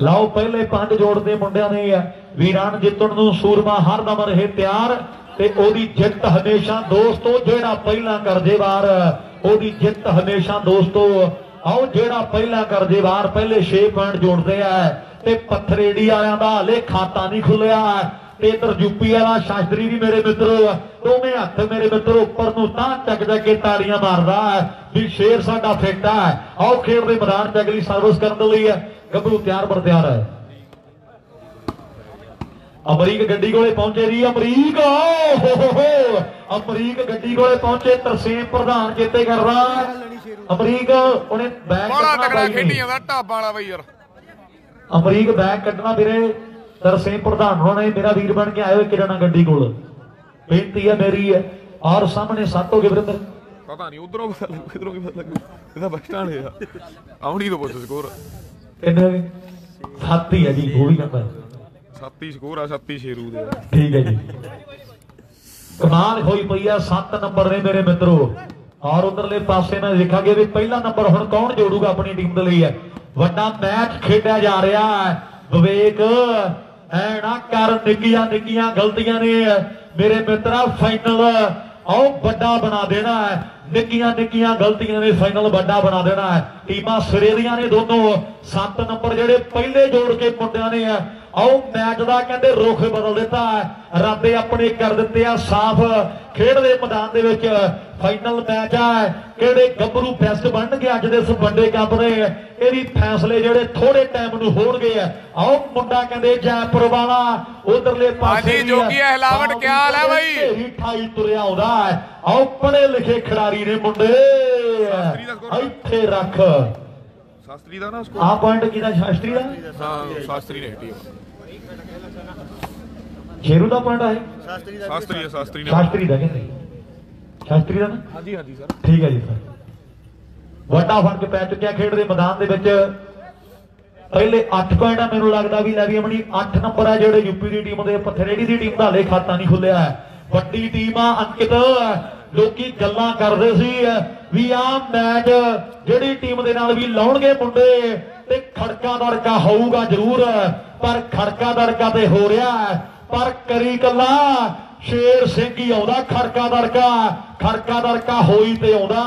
ਲਓ ਪਹਿਲੇ ਪੰਜ ਜੋੜਦੇ ਮੁੰਡਿਆਂ ਨੇ ਵੀਰਾਨ ਜਿੱਤਣ ਨੂੰ ਸੂਰਮਾ ਹਰਦਮ ਰਹੇ ਤਿਆਰ, ਤੇ ਉਹਦੀ ਜਿੱਤ ਹਮੇਸ਼ਾ ਦੋਸਤੋ, ਜਿਹੜਾ ਪਹਿਲਾਂ ਕਰਜੇ ਵਾਰ, ਉਹਦੀ ਜਿੱਤ ਹਮੇਸ਼ਾ ਦੋਸਤੋ। ਆਓ ਜਿਹੜਾ ਪਹਿਲਾਂ ਕਰਜੇ ਵਾਰ, ਪਹਿਲੇ 6 ਪੁਆਇੰਟ ਜੋੜਦੇ ਆ, ਤੇ ਪੱਥਰੇੜੀ ਵਾਲਿਆਂ ਦਾ ਹਲੇ ਖਾਤਾ ਨਹੀਂ ਖੁੱਲਿਆ। ਤੇ ਇਧਰ ਯੂਪੀ ਵਾਲਾ ਸ਼ਾਸਤਰੀ ਵੀ ਮੇਰੇ ਮਿੱਤਰੋ ਦੋਵੇਂ ਹੱਥ ਮੇਰੇ ਮਿੱਤਰੋ ਉੱਪਰ ਨੂੰ ਤਾਂ ਚੱਕ ਚੱਕ ਕੇ ਤਾੜੀਆਂ ਮਾਰਦਾ ਵੀ ਸ਼ੇਰ ਸਾਡਾ ਫੇਟਾ ਹੈ ਆਓ ਖੇਡ ਦੇ ਮੈਦਾਨ 'ਚ ਅਗਲੀ ਸਰਵਿਸ ਕਰਨ ਦੇ ਲਈ ਹੈ। ਗੱਭਰੂ ਤਿਆਰ ਬਰ ਤਿਆਰ ਹੈ। ਅਮਰੀਕ ਗੱਡੀ ਕੋਲੇ ਪਹੁੰਚੇ ਜੀ ਅਮਰੀਕ! ਓ ਹੋ ਹੋ ਹੋ! ਅਮਰੀਕ ਗੱਡੀ ਕੋਲੇ ਪਹੁੰਚੇ ਤਰਸੇਮ ਪ੍ਰਧਾਨ ਚੇਤੇ ਕਰਦਾ ਅਮਰੀਕ ਉਹਨੇ ਬੈਗ ਬੜਾ। ਖੇਡੀ ਜਾਂਦਾ ਢਾਬਾ ਵਾਲਾ ਬਈ ਯਾਰ। ਅਮਰੀਕ ਬੈਗ ਕੱਢਣਾ ਵੀਰੇ। ਤਰਸੇਮ ਪ੍ਰਧਾਨ ਹੋਣਾ ਮੇਰਾ ਵੀਰ ਬਣ ਕੇ ਆਇਓ ਇੱਕ ਜਣਾ ਗੱਡੀ ਕੋਲ। ਬੇਨਤੀ ਹੈ ਮੇਰੀ ਹੈ ਔਰ ਸਾਹਮਣੇ ਸੱਤ ਹੋ ਗਏ ਵੀਰਿੰਦਰ ਪਤਾ ਨਹੀਂ ਉਧਰੋਂ ਪਤਾ ਲੱਗੂ ਇਧਰੋਂ ਕੀ ਪਤਾ ਲੱਗੂ ਇਹਦਾ ਬਸ ਸਟੈਂਡ ਆ। ਆਉਣੀ ਤੋਂ ਪੁੱਛ ਸਕੋਰ। ਕਿੰਨੇ ਹੋ ਗਏ ਸੱਤ ਹੀ ਹੈ ਜੀ ਉਹ ਵੀ ਕਹਿੰਦਾ ਸੱਤੀ ਸਕੋਰ ਆ ਸੱਤੀ ਸ਼ੇਰੂ ਦੇ ਠੀਕ ਹੈ ਜੀ। ਕਮਾਲ ਹੋਈ ਪਈ ਆ 7 ਨੰਬਰ ਨੇ ਮੇਰੇ ਮਿੱਤਰੋ। ਔਰ ਉਧਰਲੇ ਪਾਸੇ ਨਾਲ ਦੇਖਾਂਗੇ ਵੀ ਪਹਿਲਾ ਨੰਬਰ ਹੁਣ ਕੌਣ ਜੋੜੂਗਾ ਆਪਣੀ ਟੀਮ ਦੇ ਲਈ ਹੈ ਵੱਡਾ ਮੈਚ ਖੇਡਿਆ ਜਾ ਰਿਹਾ ਹੈ। ਵਿਵੇਕ ਐ ਨਾ ਕਰ ਨਿੱਕੀਆਂ ਨਿੱਕੀਆਂ ਗਲਤੀਆਂ ਨੇ। ਮੇਰੇ ਮਿੱਤਰਾ ਫਾਈਨਲ ਆਓ ਵੱਡਾ ਬਣਾ ਦੇਣਾ ਹੈ। ਨਿੱਕੀਆਂ ਨਿੱਕੀਆਂ ਗਲਤੀਆਂ ਨੇ ਫਾਈਨਲ ਵੱਡਾ ਬਣਾ ਦੇਣਾ ਹੈ। ਟੀਮਾਂ ਸਿਰੇ ਦੀਆਂ ਨੇ ਦੋਨੋਂ। 7 ਨੰਬਰ ਜਿਹੜੇ ਪਹਿਲੇ ਜੋੜ ਕੇ ਮੁੰਡਿਆਂ ਨੇ ਆਓ ਮੈਚ ਦਾ ਕਹਿੰਦੇ ਰੁਖ ਬਦਲ ਦਿੱਤਾ। ਹੈ ਇਰਾਦੇ ਆਪਣੇ ਕਰ ਦਿੱਤੇ ਆ ਸਾਫ਼। ਖੇਡ ਦੇ ਮੈਦਾਨ ਦੇ ਵਿੱਚ ਫਾਈਨਲ ਮੈਚ ਆ। ਕਿਹੜੇ ਗੱਭਰੂ ਬੈਸਟ ਬਣਨਗੇ ਅੱਜ ਦੇ ਇਸ ਵੱਡੇ ਕੱਪ ਦੇ? ਇਹ ਵੀ ਫੈਸਲੇ ਜਿਹੜੇ ਥੋੜੇ ਟਾਈਮ ਨੂੰ ਹੋਣਗੇ। ਆਓ ਮੁੰਡਾ ਕਹਿੰਦੇ ਜੈਪੁਰ ਵਾਲਾ ਉਧਰਲੇ ਪਾਸੇ ਹਾਂਜੀ, ਜੋਗੀ ਹਿਲਾਵਟ ਕਿਆ ਹਾਲ ਹੈ ਬਾਈ? ਢੇਰੀ ਠਾਈ ਤੁਰਿਆ ਆਉਂਦਾ ਹੈ। ਆਓ ਪੜੇ ਲਿਖੇ ਖਿਡਾਰੀ ਨੇ ਮੁੰਡੇ। ਇੱਥੇ ਰੱਖ। ਸ਼ਾਸਤਰੀ ਦਾ ਨਾ ਸਕੋਰ ਆ ਪੁਆਇੰਟ ਕਿਹਦਾ? ਸ਼ਾਸਤਰੀ ਦਾ? ਹਾਂ ਸ਼ਾਸਤਰੀ ਨੇ ਹਟੀ ਸ਼ੇਰੂ ਦਾ ਪੁਆਇੰਟ ਹੈ ਸ਼ਾਸਤਰੀ ਹੈ ਸ਼ਾਸਤਰੀ ਨੇ। ਸ਼ਾਸਤਰੀ ਦਾ ਕਹਿੰਦੇ ਸ਼ਾਸਤਰੀ ਦਾ ਨਾ? ਹਾਂਜੀ ਹਾਂਜੀ ਸਰ। ਠੀਕ ਹੈ ਜੀ ਸਰ। ਵੱਡਾ ਫ਼ਰਕ ਪੈ ਚੁੱਕਿਆ ਖੇਡ ਦੇ ਮੈਦਾਨ ਦੇ ਵਿੱਚ। ਪਹਿਲੇ 8 ਪੁਆਇੰਟ ਆ ਮੈਨੂੰ ਲੱਗਦਾ ਵੀ ਲੈ ਵੀ ਆਪਣੀ 8 ਨੰਬਰ ਆ ਜਿਹੜੇ ਯੂਪੀ ਦੀ ਟੀਮ ਦੇ ਪਥਰੇੜੀ ਦੀ ਟੀਮ ਦਾ ਹਲੇ ਖਾਤਾ ਨਹੀਂ ਖੁੱਲਿਆ ਹੈ। ਵੱਡੀ ਟੀਮ ਆ ਅੰਕਿਤ। ਲੋਕੀ ਗੱਲਾਂ ਕਰਦੇ ਸੀ ਵੀ ਆ ਮੈਚ ਜਿਹੜੀ ਟੀਮ ਦੇ ਨਾਲ ਵੀ ਲਾਉਣਗੇ ਮੁੰਡੇ। ਤੇ ਖੜਕਾ ਦੜਕਾ ਹੋਊਗਾ ਜ਼ਰੂਰ ਪਰ ਖੜਕਾ ਦੜਕਾ ਤੇ ਹੋ ਰਿਹਾ ਹੈ। ਪਰ ਕਰੀ ਕੱਲਾ ਸ਼ੇਰ ਸਿੰਘ ਹੀ ਆਉਂਦਾ ਖੜਕਾ ਦੜਕਾ। ਖੜਕਾ ਦੜਕਾ ਹੋਈ ਤੇ ਆਉਂਦਾ।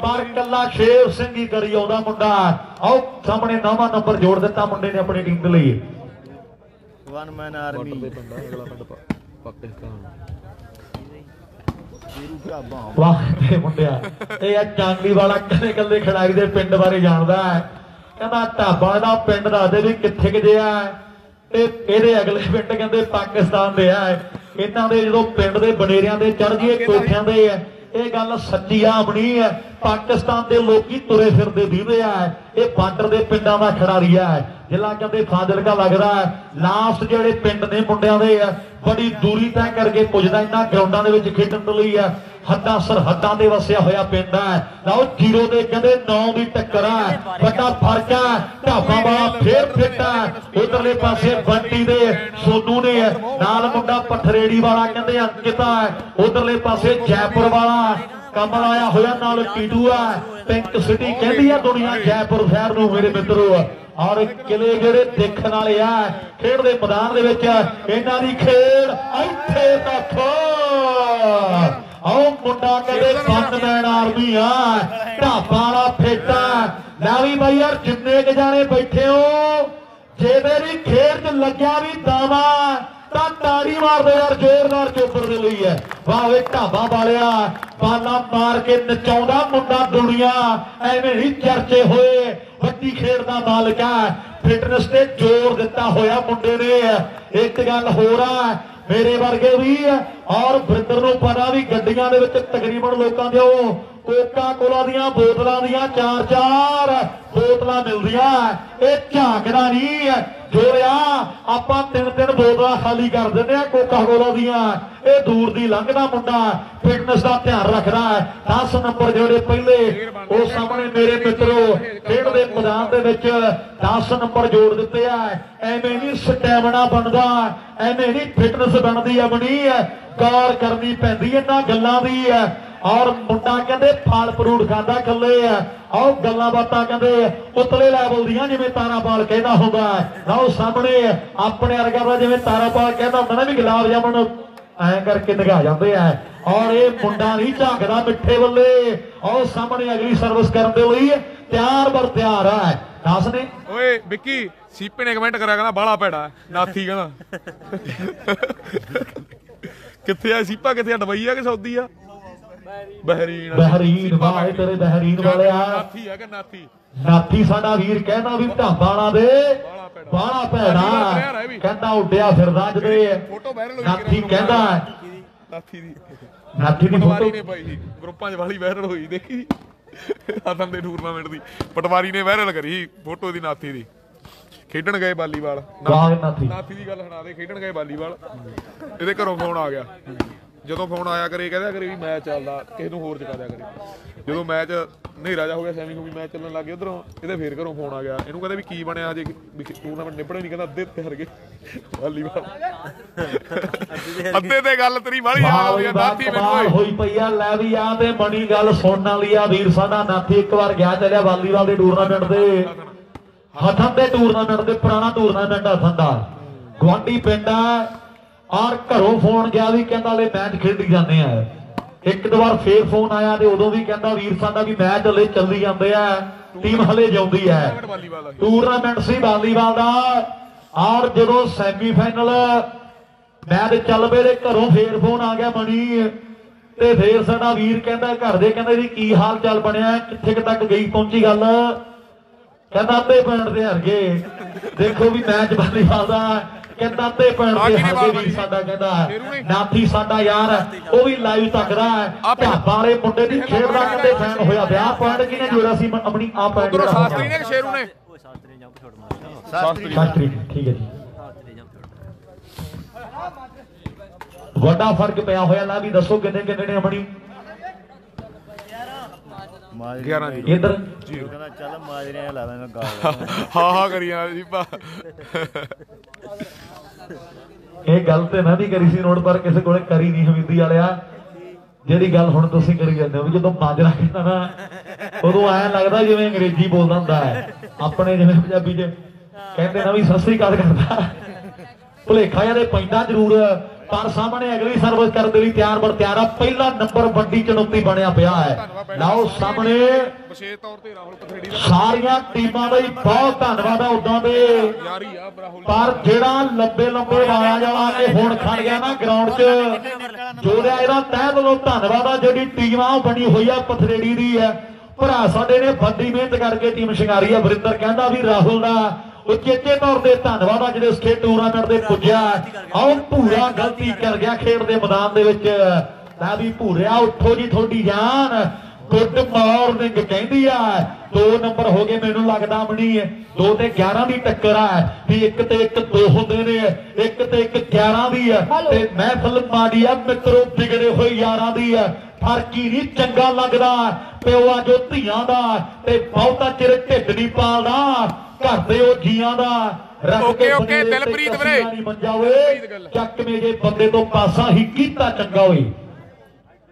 ਪਰ ਕੱਲਾ ਸ਼ੇਰ ਸਿੰਘ ਹੀ ਕਰੀ ਆਉਂਦਾ ਮੁੰਡਾ। ਆਓ ਸਾਹਮਣੇ ਨਵਾਂ ਨੰਬਰ ਜੋੜ ਦਿੱਤਾ ਮੁੰਡੇ ਨੇ ਆਪਣੀ ਟੀਮ ਦੇ ਲਈ। ਵਨ ਮੈਨ ਆਰਮੀ ਵਾਹ ਤੇ ਮੁੰਡਿਆ ਇਹ ਆ ਚਾਂਗਲੀ ਵਾਲਾ ਕੱਲੇ ਕੱਲੇ ਖਿਡਾਰੀ ਦੇ ਪਿੰਡ ਬਾਰੇ ਜਾਣਦਾ ਹੈ। ਕਹਿੰਦਾ ਢਾਬਾ ਜਿਹੜਾ ਪਿੰਡ ਦੱਸਦੇ ਵੀ ਕਿੱਥੇ ਕਿ ਆ ਤੇ ਇਹਦੇ ਅਗਲੇ ਪਿੰਡ ਕਹਿੰਦੇ ਪਾਕਿਸਤਾਨ ਦੇ ਆ। ਇਹਨਾਂ ਦੇ ਜਦੋਂ ਪਿੰਡ ਦੇ ਬਨੇਰਿਆਂ ਦੇ ਚੜ ਜੀਏ ਕੋਠਿਆਂ ਦੇ ਆ। ਇਹ ਗੱਲ ਸੱਚੀ ਆ, ਆਪਣੀ ਹੈ ਪਾਕਿਸਤਾਨ ਦੇ ਲੋਕੀ ਤੁਰੇ ਫਿਰਦੇ ਦੀਦੇ ਆ। ਇਹ ਬਾਰਡਰ ਦੇ ਪਿੰਡਾਂ ਦਾ ਖਿਡਾਰੀ ਆ। ਜ਼ਿਲ੍ਹਾ ਕਹਿੰਦੇ ਫਾਜ਼ਿਲਕਾ ਲੱਗਦਾ ਹੈ। ਲਾਸਟ ਜਿਹੜੇ ਪਿੰਡ ਨੇ ਮੁੰਡਿਆਂ ਦੇ ਆ, ਬੜੀ ਦੂਰੀ ਤੈਅ ਕਰਕੇ ਪੁੱਜਦਾ ਇਹਨਾਂ ਗਰਾਊਂਡਾਂ ਦੇ ਵਿੱਚ ਖੇਡਣ ਲਈ ਆ। ਹੱਦਾਂ ਸਰਹੱਦਾਂ ਦੇ ਵਸਿਆ ਹੋਇਆ ਪਿੰਡ ਹੈ ਲਓ, ਜੀਰੋ ਦੇ ਕਹਿੰਦੇ 9 ਦੀ ਟੱਕਰ ਹੈ ਵੱਡਾ ਫ਼ਰਕ ਹੈ ਢਾਬਾ ਵਾਲਾ ਫੇਰ ਫਿੱਟ ਹੈ ਉਧਰਲੇ ਪਾਸੇ ਬੰਟੀ ਦੇ, ਸੋਨੂ ਨੇ। ਨਾਲ ਮੁੰਡਾ ਪਥਰੇੜੀ ਵਾਲਾ ਕਹਿੰਦੇ ਅੰਕਿਤਾ। ਹੈ ਉਧਰਲੇ ਪਾਸੇ ਜੈਪੁਰ ਵਾਲਾ। ਕਮਲ ਆਇਆ ਹੋਇਆ ਨਾਲ ਟੀਟੂ ਆ। ਪਿੰਕ ਸਿਟੀ ਕਹਿੰਦੀ ਆ ਦੁਨੀਆ ਜੈਪੁਰ ਸ਼ਹਿਰ ਨੂੰ, ਮੇਰੇ ਮਿੱਤਰੋ। ਔਰ ਕਿਲੇ ਜਿਹੜੇ ਦੇਖਣ ਵਾਲੇ ਆ, ਖੇਡ ਦੇ ਮੈਦਾਨ ਦੇ ਵਿੱਚ, ਇਹਨਾਂ ਦੀ ਖੇਡ ਇੱਥੇ ਤੱਕ। ਆਓ ਮੁੰਡਾ ਕਹਿੰਦੇ ਬੰਦਮੈਨ ਆਰਮੀ ਆ। ਢਾਬਾ ਵਾਲਾ ਫੇਟਾ ਲੈ ਵੀ ਬਾਈ ਯਾਰ, ਜਿੰਨੇ ਕ ਜਾਣੇ ਬੈਠੇ ਹੋ, ਜੇ ਮੇਰੀ ਖੇਡ 'ਚ ਲੱਗਿਆ ਵੀ ਦਾਵਾ ਤਾਂ ਤਾੜੀ ਮਾਰ ਦੋ ਯਾਰ ਜ਼ੋਰਦਾਰ ਚੋਪਰ ਦੇ ਲਈ ਹੈ। ਵਾਹ ਵੇ ਢਾਬਾ ਵਾਲਿਆ, ਬਾਲਾ ਮਾਰ ਕੇ ਨਚਾਉਂਦਾ ਮੁੰਡਾ ਦੁਨੀਆ। ਐਵੇਂ ਹੀ ਚਰਚੇ ਹੋਏ, ਵੱਡੀ ਖੇਡ ਦਾ ਮਾਲਕ ਫਿਟਨੈਸ ਤੇ ਜ਼ੋਰ ਦਿੱਤਾ ਹੋਇਆ ਮੁੰਡੇ ਨੇ। ਇੱਕ ਗੱਲ ਹੋਰ ਆ, ਮੇਰੇ ਵਰਗੇ ਵੀ ਔਰ ਬ੍ਰਿੰਦਰ ਨੂੰ ਪਤਾ ਵੀ ਗੱਡੀਆਂ ਦੇ ਵਿੱਚ ਤਕਰੀਬਨ ਲੋਕਾਂ ਦੇ ਉਹ ਕੋਕਾ ਕੋਲਾ ਦੀਆਂ ਬੋਤਲਾਂ ਦੀਆਂ ਚਾਰ ਚਾਰ ਬੋਤਲਾਂ ਮਿਲਦੀਆਂ। ਇਹ ਝਾਕਦਾ ਨਹੀਂ। ਜੋਰਿਆ ਆਪਾਂ ਤਿੰਨ ਤਿੰਨ ਬੋਤਲਾਂ ਖਾਲੀ ਕਰ ਦਿੰਦੇ ਆ ਕੋਕਾ ਕੋਲਾ ਦੀਆਂ। ਇਹ ਦੂਰ ਦੀ ਲੰਘਦਾ ਮੁੰਡਾ, ਫਿਟਨੈਸ ਦਾ ਧਿਆਨ ਰੱਖਦਾ 10 ਨੰਬਰ ਜਿਹੜੇ ਪਹਿਲੇ, ਉਹ ਸਾਹਮਣੇ ਮੇਰੇ ਮਿੱਤਰੋ, ਖੇਡ ਦੇ ਮੈਦਾਨ ਦੇ ਵਿੱਚ 10 ਨੰਬਰ ਜੋੜ ਦਿੱਤੇ ਆ। ਐਵੇਂ ਨਹੀਂ ਸਟੈਮਿਨਾ ਬਣਦਾ, ਐਵੇਂ ਨਹੀਂ ਫਿਟਨੈਸ ਬਣਦੀ ਆਪਣੀ ਗੌਰ ਕਰਨੀ ਪੈਂਦੀ ਇਹਨਾਂ ਗੱਲਾਂ ਦੀ ਔਰ ਮੁੰਡਾ ਕਹਿੰਦੇ ਫਲ ਫਰੂਟ ਖਾਂਦਾ ਕੱਲੇ ਆ। ਆਓ ਗੱਲਾਂ ਬਾਤਾਂ ਕਹਿੰਦੇ ਉਤਲੇ ਲੈਵਲ ਦੀਆਂ ਜਿਵੇਂ ਤਾਰਾਪਾਲ ਕਹਿੰਦਾ ਹੁੰਦਾ। ਲਓ ਸਾਹਮਣੇ ਆਪਣੇ ਵਰਗਾ ਦਾ ਜਿਵੇਂ ਤਾਰਾਪਾਲ ਕਹਿੰਦਾ ਹੁੰਦਾ ਨਾ ਵੀ ਗੁਲਾਬ ਜਾਮਣ ਐਂ ਕਰਕੇ ਨਿਗਾਹ ਜਾਂਦੇ ਆ। ਔਰ ਇਹ ਮੁੰਡਾ ਨਹੀਂ ਝਾਕਦਾ ਮਿੱਠੇ ਬੱਲੇ ਆਓ ਸਾਹਮਣੇ ਅਗਲੀ ਸਰਵਿਸ ਕਰਨ ਦੇ ਲਈ ਤਿਆਰ ਬਰ ਤਿਆਰ ਹੈ ਦੱਸ ਨੇ। ਓਏ ਵਿੱਕੀ ਸੀਪੇ ਨੇ ਕਮੈਂਟ ਕਰਿਆ ਕਹਿੰਦਾ ਬਾਲਾ ਭੈੜਾ ਨਾਥੀ ਕਹਿੰਦਾ। ਕਿੱਥੇ ਆ ਸੀਪਾ ਕਿੱਥੇ ਆ ਦੁਬਈ ਆ ਕਿ ਸਾਊਦੀ ਆ? ਬਹਿਰੀਨ। ਬਹਿਰੀਨ ਵਾਹ ਇਹ ਤੇਰੇ ਬਹਿਰੀਨ ਵਾਲਿਆ? ਨਾਥੀ ਕਿ ਨਾਥੀ। ਨਾਥੀ ਸਾਡਾ ਵੀਰ ਕਹਿੰਦਾ ਵੀ ਢਾਬਾਣਾ ਦੇ। ਬਾਹਲਾ ਭੈੜਾ। ਕਹਿੰਦਾ ਉੱਡਿਆ ਫਿਰਦਾ ਜਦੇ ਹੋਈ ਨਾਥੀ ਕਹਿੰਦਾ ਨਾਥੀ ਦੀ। ਨਾਥੀ ਦੀ। ਪਟਵਾਰੀ ਫੋਟੋ ਨੇ ਪਾਈ ਸੀ। ਗਰੁੱਪਾਂ 'ਚ ਵਾਲੀ ਵਾਇਰਲ ਹੋਈ ਦੇਖੀ? ਆਦਮ ਦੇ ਟੂਰਨਾਮੈਂਟ ਦੀ। ਪਟਵਾਰੀ ਨੇ ਵਾਇਰਲ ਕਰੀ ਫੋਟੋ ਦੀ ਨਾਥੀ ਦੀ। ਖੇਡਣ ਗਏ ਵਾਲੀਬਾਲ। ਨਾਥੀ। ਦੀ ਗੱਲ ਸੁਣਾ ਦੇ ਖੇਡਣ ਗਏ ਵਾਲੀਬਾਲ। ਇਹਦੇ ਘਰੋਂ ਫੋਨ ਆ ਗਿਆ। ਜਦੋਂ ਫੋਨ ਆਇਆ ਕਰੇ ਕਹਿੰਦਾ ਕਰੇ ਵੀ ਮੈਚ ਚੱਲਦਾ ਕਿਸੇ ਨੂੰ ਹੋਰ ਚਕਾ ਦਿਆ ਕਰੇ। ਜਦੋਂ ਮੈਚ ਹਨੇਰਾ ਜਾ ਹੋ ਗਿਆ ਸੈਮੀ ਨੂੰ ਵੀ ਮੈਚ ਚੱਲਣ ਲੱਗ ਗਿਆ ਉਧਰੋਂ ਇਹਦੇ ਫੇਰ ਘਰੋਂ ਫੋਨ ਆ ਗਿਆ। ਇਹਨੂੰ ਕਹਿੰਦਾ ਵੀ ਕੀ ਬਣਿਆ ਅਜੇ ਵੀ ਟੂਰਨਾਮੈਂਟ ਨਿਬੜਿਆ ਨਹੀਂ ਕਹਿੰਦਾ ਅੱਧੇ ਤੇ ਹਾਰ ਗਏ। ਵਾਲੀਬਾਲ। ਅੱਧੇ ਤੇ ਗੱਲ ਤੇਰੀ ਵਾਲੀ ਆ ਗਈ ਦਾਤੀ ਮੈਨੂੰ ਹੋਈ ਪਈ ਆ ਲੈ ਵੀ ਆ ਤੇ ਬਣੀ ਗੱਲ ਸੁਣਨ ਵਾਲੀ ਆ ਵੀਰ ਸਾਡਾ ਨਾਥੀ ਇੱਕ ਵਾਰ ਗਿਆ ਚੱਲਿਆ ਵਾਲੀਬਾਲ ਦੇ ਟੂਰਨਾਮੈਂਟ ਦੇ। ਹਥਨ ਦੇ ਟੂਰਨਾਮੈਂਟ ਦੇ ਪੁਰਾਣਾ ਟੂਰਨਾਮੈਂਟ ਹਥਨ ਦਾ ਗਵਾਂਡੀ ਪਿੰਡ ਆ ਔਰ ਘਰੋਂ ਫੋਨ ਗਿਆ ਵੀ ਕਹਿੰਦਾ ਲੈ ਮੈਚ ਖੇਡੀ ਜਾਂਦੇ ਆ। ਇੱਕ ਦੋ ਵਾਰ ਫੇਰ ਫੋਨ ਆਇਆ ਤੇ ਉਦੋਂ ਵੀ ਕਹਿੰਦਾ ਵੀਰ ਸਾਡਾ ਵੀ ਮੈਚ ਹਲੇ ਚੱਲੀ ਜਾਂਦੇ ਆ। ਟੀਮ ਹਲੇ ਜਾਉਂਦੀ ਹੈ ਟੂਰਨਾਮੈਂਟ ਸੀ ਵਾਲੀਬਾਲ ਦਾ। ਔਰ ਜਦੋਂ ਸੈਮੀਫਾਈਨਲ ਮੈਚ ਚੱਲ ਪਏ ਤੇ ਘਰੋਂ ਫੇਰ ਫੋਨ ਆ ਗਿਆ ਮਣੀ ਤੇ ਫੇਰ ਸਾਡਾ ਵੀਰ ਕਹਿੰਦਾ ਘਰ ਦੇ ਕਹਿੰਦੇ ਵੀ ਕੀ ਹਾਲ ਚਾਲ ਬਣਿਆ, ਕਿੱਥੇ ਤੱਕ ਗਈ ਪਹੁੰਚੀ ਗੱਲ। ਕਹਿੰਦਾ ਅੱਧੇ ਪੈਣ ਦੇ ਹਰ ਗਏ। ਦੇਖੋ ਵੀ ਮੈਚ ਵਾਲੀਬਾਲ ਦਾ ਪੈਣ ਗਏ ਮਾਰੀ? ਵੀਰ ਸਾਡਾ ਕਹਿੰਦਾ ਨੇ? ਨਾਥੀ ਸਾਡਾ ਯਾਰ ਉਹ ਵੀ ਲਾਈਵ ਤੱਕਦਾ ਹੈ। ਆ ਪਿੰਡ- ਢਾਬਾ ਵਾਲੇ ਮੁੰਡੇ ਦੀ ਖੇਡ ਦਾ ਕਹਿੰਦੇ ਫੈਨ ਹੋਇਆ ਵਿਆਹ ਪੁਆਇੰਟ ਕਿਹਨੇ ਜੋੜਿਆ ਸੀ ਆਪਣੀ ਆ ਪੁਆਇੰਟ ਉਧਰੋਂ ਸ਼ਾਸਤਰੀ ਨੇ ਕਿ ਸ਼ੇਰੂ ਨੇ? ਸ਼ਾਸਤਰੀ ਜੰਪ ਛੋੜ ਮਾਰਦਾ ਸ਼ਾਸਤਰੀ ਸ਼ਾਸਤਰੀ ਜੀ, ਠੀਕ ਹੈ ਜੀ। ਵੱਡਾ ਫ਼ਰਕ ਪਿਆ ਹੋਇਆ ਲਾ ਵੀ ਦੱਸੋ ਕਿੰਨੇ ਕਿੰਨੇ ਨੇ ਆਪਣੀ? ਮਾਜਰੀ 11 ਜੀ। ਇੱਧਰ। ਕਹਿੰਦਾ ਚੱਲ ਮਾਜਰੀਆਂ ਲਾ ਦਾਂਗਾ ਗਾਲ। ਹਾਂ ਹਾਂ ਕਰੀ ਜਾਣਾ ਜੀ ਪਾ ਇਹ ਗੱਲ ਤੇ ਮੈਂ ਵੀ ਕਰੀ ਸੀ ਨੋਟ ਪਰ, ਕਿਸੇ ਕੋਲੇ ਕਰੀ ਨਹੀਂ ਹਮੀਦੀ ਵਾਲਿਆ। ਜਿਹੜੀ ਗੱਲ ਹੁਣ ਤੁਸੀਂ ਕਰੀ ਜਾਂਦੇ ਹੋ ਵੀ ਜਦੋਂ ਮਾਜਰਾ ਕਹਿੰਦਾ ਨਾ, ਉਦੋਂ ਐਂ ਲੱਗਦਾ ਜਿਵੇਂ ਅੰਗਰੇਜ਼ੀ ਬੋਲਦਾ ਹੁੰਦਾ ਹੈ। ਆਪਣੇ ਜਿਵੇਂ ਪੰਜਾਬੀ 'ਚ ਕਹਿੰਦੇ ਨਾ ਵੀ ਸਤਿ ਸ੍ਰੀ ਅਕਾਲ ਕਰਦਾ। ਭੁਲੇਖਾ ਜਿਹਾ ਪੈਂਦਾ ਜ਼ਰੂਰ ਪਰ ਸਾਹਮਣੇ ਅਗਲੀ ਸਰਵਿਸ ਕਰਨ ਦੇ ਲਈ ਤਿਆਰ ਬਰ ਤਿਆਰ ਆ। ਪਹਿਲਾ ਨੰਬਰ ਵੱਡੀ ਚੁਣੌਤੀ ਬਣਿਆ ਪਿਆ ਹੈ। ਲਓ ਸਾਹਮਣੇ ਵਿਸ਼ੇਸ਼ ਤੌਰ ਤੇ ਰਾਹੁਲ ਪਥੇੜੀ ਦਾ ਸਾਰੀਆਂ ਟੀਮਾਂ ਦਾ ਹੀ ਬਹੁਤ ਧੰਨਵਾਦ ਆ ਉਦਾਂ ਦੇ। ਪਰ ਜਿਹੜਾ ਲੰਬੇ ਲੰਬੇ ਆਵਾਜ਼ ਵਾਲਾ ਕੇ ਹੁਣ ਖੜ ਗਿਆ ਨਾ ਗਰਾਊਂਡ 'ਚ ਜੋੜਿਆ ਇਹਦਾ ਤਹਿ ਦਿਲੋਂ ਧੰਨਵਾਦ ਆ। ਜਿਹੜੀ ਟੀਮ ਆ ਉਹ ਬਣੀ ਹੋਈ ਆ ਪਥਰੇੜੀ ਦੀ ਹੈ। ਭਰਾ ਸਾਡੇ ਨੇ ਵੱਡੀ ਮਿਹਨਤ ਕਰਕੇ ਟੀਮ ਸ਼ਿੰਗਾਰੀ ਆ। ਵਰਿੰਦਰ ਕਹਿੰਦਾ ਵੀ ਰਾਹੁਲ ਦਾ ਉਚੇਚੇ ਤੌਰ ਤੇ ਧੰਨਵਾਦ ਆ ਜਿਹੜੇ ਇਸ ਖੇਡ ਟੂਰਨਾਮੈਂਟ ਦੇ ਪੁੱਜਿਆ। ਆਓ ਭੂਰਾ ਗਲਤੀ ਕਰ ਗਿਆ ਖੇਡ ਦੇ ਮੈਦਾਨ ਦੇ ਵਿੱਚ। ਲੈ ਵੀ ਭੂਰਿਆ ਉੱਠੋ ਜੀ ਤੁਹਾਡੀ ਜਾਨ। ਗੁੱਡ ਮਾਰਨਿੰਗ ਕਹਿੰਦੀ ਆ। ਦੋ ਨੰਬਰ ਹੋ ਗਏ ਮੈਨੂੰ ਲੱਗਦਾ ਬਣੀ ਦੋ ਤੇ 11 ਦੀ ਟੱਕਰ ਆ। ਵੀ ਇੱਕ ਤੇ ਇੱਕ ਦੋ ਹੁੰਦੇ ਨੇ ਇੱਕ ਤੇ ਇੱਕ 11 ਦੀ ਆ। ਤੇ ਮਹਿਫਲ ਮਾੜੀ ਆ ਮਿੱਤਰੋ ਵਿਗੜੇ ਹੋਏ ਯਾਰਾਂ ਦੀ ਆ। ਫ਼ਰਕ ਹੀ ਨਹੀਂ ਚੰਗਾ ਲੱਗਦਾ। ਪਿਓ ਆ ਜੋ ਧੀਆਂ ਦਾ ਤੇ ਬਹੁਤਾ ਚਿਰ ਢਿੱਡ ਨਹੀਂ ਪਾਲਦਾ। ਘਰ ਦੇ ਉਹ ਜੀਆਂ ਦਾ ਰੱਖ ਓਕੇ, ਕੇ ਓਕੇ, ਦਿਲਪ੍ਰੀਤ ਵੀਰੇ। ਚੱਕ ਮੇਜੇ ਬੰਦੇ ਤੋਂ ਪਾਸਾ ਹੀ ਕੀਤਾ ਚੰਗਾ ਓਏ।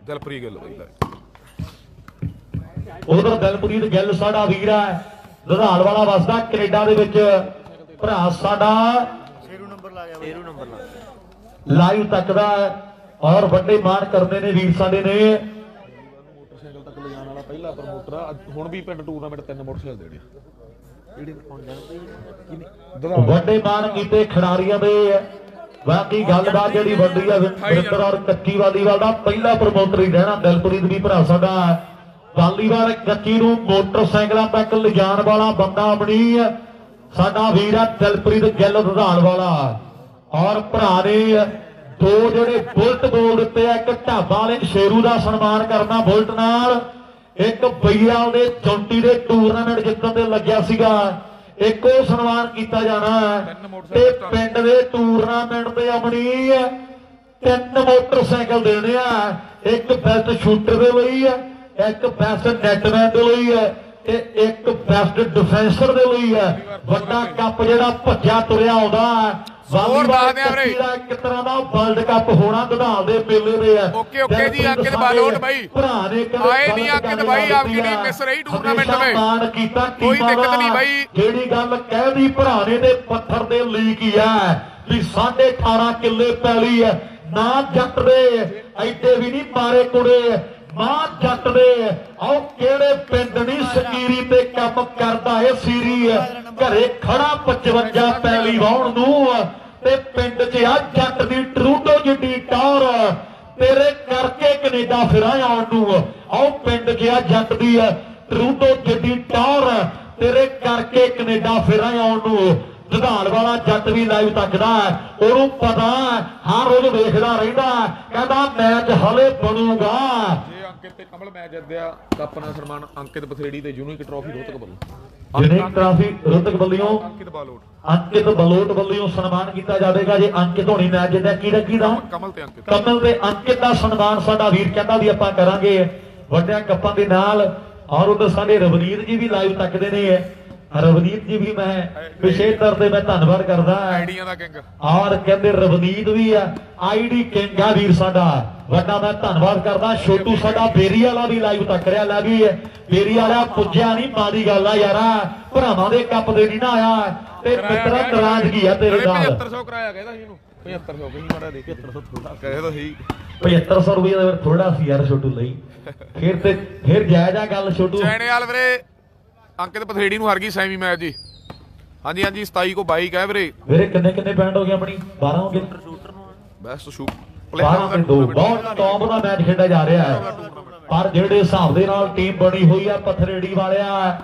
ਦਿਲਪ੍ਰੀਤ ਗਿੱਲ ਬਈ ਲੈ। ਉਧਰ ਦਿਲਪ੍ਰੀਤ ਗਿੱਲ ਸਾਡਾ ਵੀਰ ਹੈ ਲੁਧਿਆਣ ਵਾਲਾ ਵਸਦਾ ਕੈਨੇਡਾ ਦੇ ਵਿੱਚ। ਭਰਾ ਸਾਡਾ ਸ਼ੇਰੂ ਨੰਬਰ ਲਾ ਗਿਆ ਤੇਰੂ ਨੰਬਰ ਲਾ ਲਾਈਵ ਤੱਕਦਾ ਔਰ ਵੱਡੇ ਮਾਣ ਕਰਦੇ ਨੇ ਵੀਰ ਸਾਡੇ ਨੇ। ਮੋਟਰਸਾਈਕਲ ਤੱਕ ਲਿਜਾਣ ਵਾਲਾ ਪਹਿਲਾ ਪ੍ਰਮੋਟਰ ਹੁਣ ਵੀ ਪਿੰਡ ਟੂਰਨਾਮੈਂਟ ਤਿੰਨ ਮੋਟਰਸਾਈਕਲ ਦੇਣੇ ਵੱਡੇ ਮਾਣ ਕੀਤੇ ਖਿਡਾਰੀਆਂ ਦੇ ਬਾਕੀ ਗੱਲਬਾਤ ਜਿਹੜੀ ਵੱਡੀ ਹੈ ਵਿੰਦਰ ਔਰ ਕੱਚੀ ਵਾਲੀਵਾਲ ਦਾ ਪਹਿਲਾ ਪ੍ਰਮੋਟਰ ਹੀ ਰਹਿਣਾ ਦਿਲਪ੍ਰੀਤ ਵੀ ਭਰਾ ਸਾਡਾ। ਵਾਲੀਵਾਲ ਕੱਚੀ ਨੂੰ ਮੋਟਰਸਾਈਕਲਾਂ ਤੱਕ ਲਿਜਾਣ ਵਾਲਾ ਬੰਦਾ ਆਪਣੀ। ਹੈ ਸਾਡਾ ਵੀਰ ਹੈ ਦਿਲਪ੍ਰੀਤ ਗਿੱਲ ਰਧਾਨ ਵਾਲਾ। ਔਰ ਭਰਾ ਨੇ ਦੋ ਜਿਹੜੇ ਬੁਲਟ ਬੋਲ ਦਿੱਤੇ ਆ ਇੱਕ ਢਾਬਾ ਵਾਲੇ ਸ਼ੇਰੂ ਦਾ ਸਨਮਾਨ ਕਰਨਾ ਬੁਲਟ ਨਾਲ। ਇੱਕ ਬਈਆਲ ਦੇ ਚੌਂਟੀ ਦੇ ਟੂਰਨਾਮੈਂਟ ਜਿੱਤਣ ਤੇ ਲੱਗਿਆ ਸੀਗਾ। ਇੱਕ ਉਹ ਸਨਮਾਨ ਕੀਤਾ ਜਾਣਾ ਹੈ। ਤੇ ਪਿੰਡ ਦੇ ਟੂਰਨਾਮੈਂਟ ਤੇ ਆਪਣੀ ਤਿੰਨ ਮੋਟਰਸਾਈਕਲ ਦੇਣੇ ਆ। ਇੱਕ ਬੈਸਟ ਸ਼ੂਟਰ ਦੇ ਲਈ ਹੈ ਇੱਕ ਬੈਸਟ ਨੈਟਮੈਨ ਦੇ ਲਈ ਹੈ ਤੇ ਇੱਕ ਬੈਸਟ ਡਿਫੈਂਸਰ ਦੇ ਲਈ ਹੈ। ਵੱਡਾ ਕੱਪ ਜਿਹੜਾ ਭੱਜਿਆ ਤੁਰਿਆ ਆਉਂਦਾ ਹੋਰ ਦਿਆਂ ਵੀਰੇ। ਇੱਕ ਤਰ੍ਹਾਂ ਦਾ ਵਰਲਡ ਕੱਪ ਹੋਣਾ ਗਧਾਲ ਦੇ ਮੇਲੇ ਦੇ ਆ ਓਕੇ, ਓਕੇ ਜੀ, ਅੰਕਿਤ ਬਾਲੋਟ ਬਾਈ। ਭਰਾ ਨੇ ਆਏ ਨਹੀਂ ਅੰਕਿਤ ਕੀਤੀ ਆਪਕੀ। ਟੀਮ ਮਿਸ ਰਹੀ ਟੂਰਨਾਮੈਂਟ ਕੀਤਾ ਕੋਈ ਦਿੱਕਤ। ਨਹੀਂ ਬਾਈ। ਜਿਹੜੀ ਗੱਲ ਕਹਿਦੀ ਭਰਾ ਨੇ ਤੇ ਪੱਥਰ ਦੇ ਲੀਕ ਹੀ ਆ ਵੀ 18.5 ਕਿੱਲੇ ਪੈਲੀ ਹੈ ਨਾ ਜੱਟ ਦੇ ਐਡੇ ਵੀ ਨਹੀਂ ਮਾਰੇ ਕੁੜੇ ਮਾਂ ਜੱਟ ਦੇ ਆਓ ਕਿਹੜੇ ਪਿੰਡ ਨਹੀਂ ਸਕੀਰੀ ਤੇ ਕੰਮ ਕਰਦਾ ਏ ਸੀਰੀ ਘਰੇ ਖੜਾ 55 ਪੈਲੀ ਵਾਉਣ ਨੂੰ ਤੇ ਪਿੰਡ 'ਚ ਆ ਜੱਟ ਦੀ ਟਰੂਡੋ ਜਿੱਡੀ ਟੌਰ ਤੇਰੇ ਕਰਕੇ ਕੈਨੇਡਾ ਫਿਰਾਂ ਆਉਣ ਨੂੰ ਆਓ ਪਿੰਡ 'ਚ ਆ ਜੱਟ ਦੀ ਟਰੂਡੋ ਜਿੱਡੀ ਟੌਰ ਤੇਰੇ ਕਰਕੇ ਕੈਨੇਡਾ ਫਿਰਾਂ ਆਉਣ ਨੂੰ ਜਧਾਨ ਵਾਲਾ ਜੱਟ ਵੀ ਲਾਈਵ ਤੱਕਦਾ ਉਹਨੂੰ ਪਤਾ ਹੈ, ਹਰ ਰੋਜ਼ ਵੇਖਦਾ ਰਹਿੰਦਾ ਕਹਿੰਦਾ ਮੈਚ ਹਲੇ ਬਣੂਗਾ। ਅੰਕਿਤ ਤੇ ਕਮਲ ਮੈਚ ਜਿੱਤਿਆ ਕੱਪ ਨਾਲ ਸਨਮਾਨ ਅੰਕਿਤ ਬਥੇੜੀ ਤੇ ਯੂਨੀਕ ਟਰਾਫੀ ਰੋਹਤਕ ਵੱਲੋਂ। ਯੂਨੀਕ ਟਰਾਫੀ ਰੋਤਕ ਵੱਲੋਂ ਅੰਕਿਤ ਬਾਲੋਟ। ਅੰਕਿਤ ਬਲੋਟ ਵੱਲੋਂ ਸਨਮਾਨ ਕੀਤਾ ਜਾਵੇਗਾ ਜੇ ਅੰਕਿਤ ਹੋਣੀ ਮੈਚ ਜਿੱਤਿਆ। ਕਿਹਦਾ ਕਿਹਦਾ? ਕਮਲ ਤੇ ਅੰਕਿਤ। ਕਮਲ ਤੇ ਅੰਕਿਤ ਦਾ ਸਨਮਾਨ ਸਾਡਾ ਵੀਰ ਕਹਿੰਦਾ ਵੀ ਆਪਾਂ ਕਰਾਂਗੇ। ਵੱਡਿਆਂ ਕੱਪਾਂ ਦੇ ਨਾਲ ਔਰ ਉਧਰ ਸਾਡੇ ਰਵਨੀਤ ਜੀ ਵੀ ਲਾਈਵ ਤੱਕਦੇ ਨੇ। ਰਵਨੀਤ ਜੀ ਵੀ ਮੈਂ ਵਿਸ਼ੇਸ਼ ਤੌਰ ਤੇ ਮੈਂ ਧੰਨਵਾਦ ਕਰਦਾ। ਆਈਡੀਆਂ ਦਾ ਕਿੰਗ। ਔਰ ਕਹਿੰਦੇ ਰਵਨੀਤ ਵੀ ਆ। ਆਈਡੀ ਕਿੰਗ ਆ ਵੀਰ ਸਾਡਾ। ਵੱਡਾ ਮੈਂ ਧੰਨਵਾਦ ਕਰਦਾ। ਛੋਟੂ ਸਾਡਾ ਬੇਰੀ ਵਾਲਾ ਵੀ ਲਾਈਵ ਤੱਕ ਰਿਹਾ ਲੈ ਵੀ ਬੇਰੀ ਵਾਲਾ ਪੁੱਜਿਆ ਨਹੀਂ ਮਾੜੀ ਗੱਲ ਆ ਯਾਰਾ। ਭਰਾਵਾਂ ਦੇ ਕੱਪ ਦੇ ਨਹੀਂ ਨਾ ਆਇਆ। ਤੇ ਮਿੱਤਰਾ ਨਾਰਾਜ਼ਗੀ ਆ ਤੇਰੇ ਨਾਲ 7500 ਕਰਾਇਆ ਕਹਿੰਦਾ ਸੀ ਇਹਨੂੰ। 7500 ਕਹੀ ਮਾੜਾ ਦੇ। 7500 ਥੋੜਾ ਕਹੇ ਤਾਂ ਸਹੀ 7500 ਰੁਪਏ ਦਾ ਥੋੜਾ ਸੀ ਯਾਰ ਛੋਟੂ ਲਈ। ਫਿਰ ਤੇ ਫਿਰ ਜਾਇਜ਼ ਆ ਗੱਲ ਛੋਟੂ। ਚੈਣੇ ਵਾਲ ਵੀਰੇ ਅੰਕਿਤ ਪਥੇੜੀ ਨੂੰ ਹਰ ਗਈ ਸੈਮੀ ਮੈਚ ਜੀ। ਹਾਂਜੀ ਹਾਂਜੀ 27 ਕੋ 22 ਕਹੇ ਵੀਰੇ। ਵੀਰੇ ਕਿੰਨੇ ਕਿੰਨੇ ਬੈਂਡ ਹੋ ਗਏ ਆਪਣੀ? 12 ਹੋ ਗਏ। ਬੈਸਟ ਸ਼ੂ 12 ਤੇ 2 ਬਹੁਤ ਟੌਪ ਦਾ ਮੈਚ ਖੇਡਿਆ ਜਾ ਰਿਹਾ ਹੈ। ਪਰ ਜਿਹੜੇ ਹਿਸਾਬ ਦੇ ਨਾਲ ਟੀਮ ਬਣੀ ਹੋਈ ਆ ਪਥਰੇੜੀ ਵਾਲਿਆ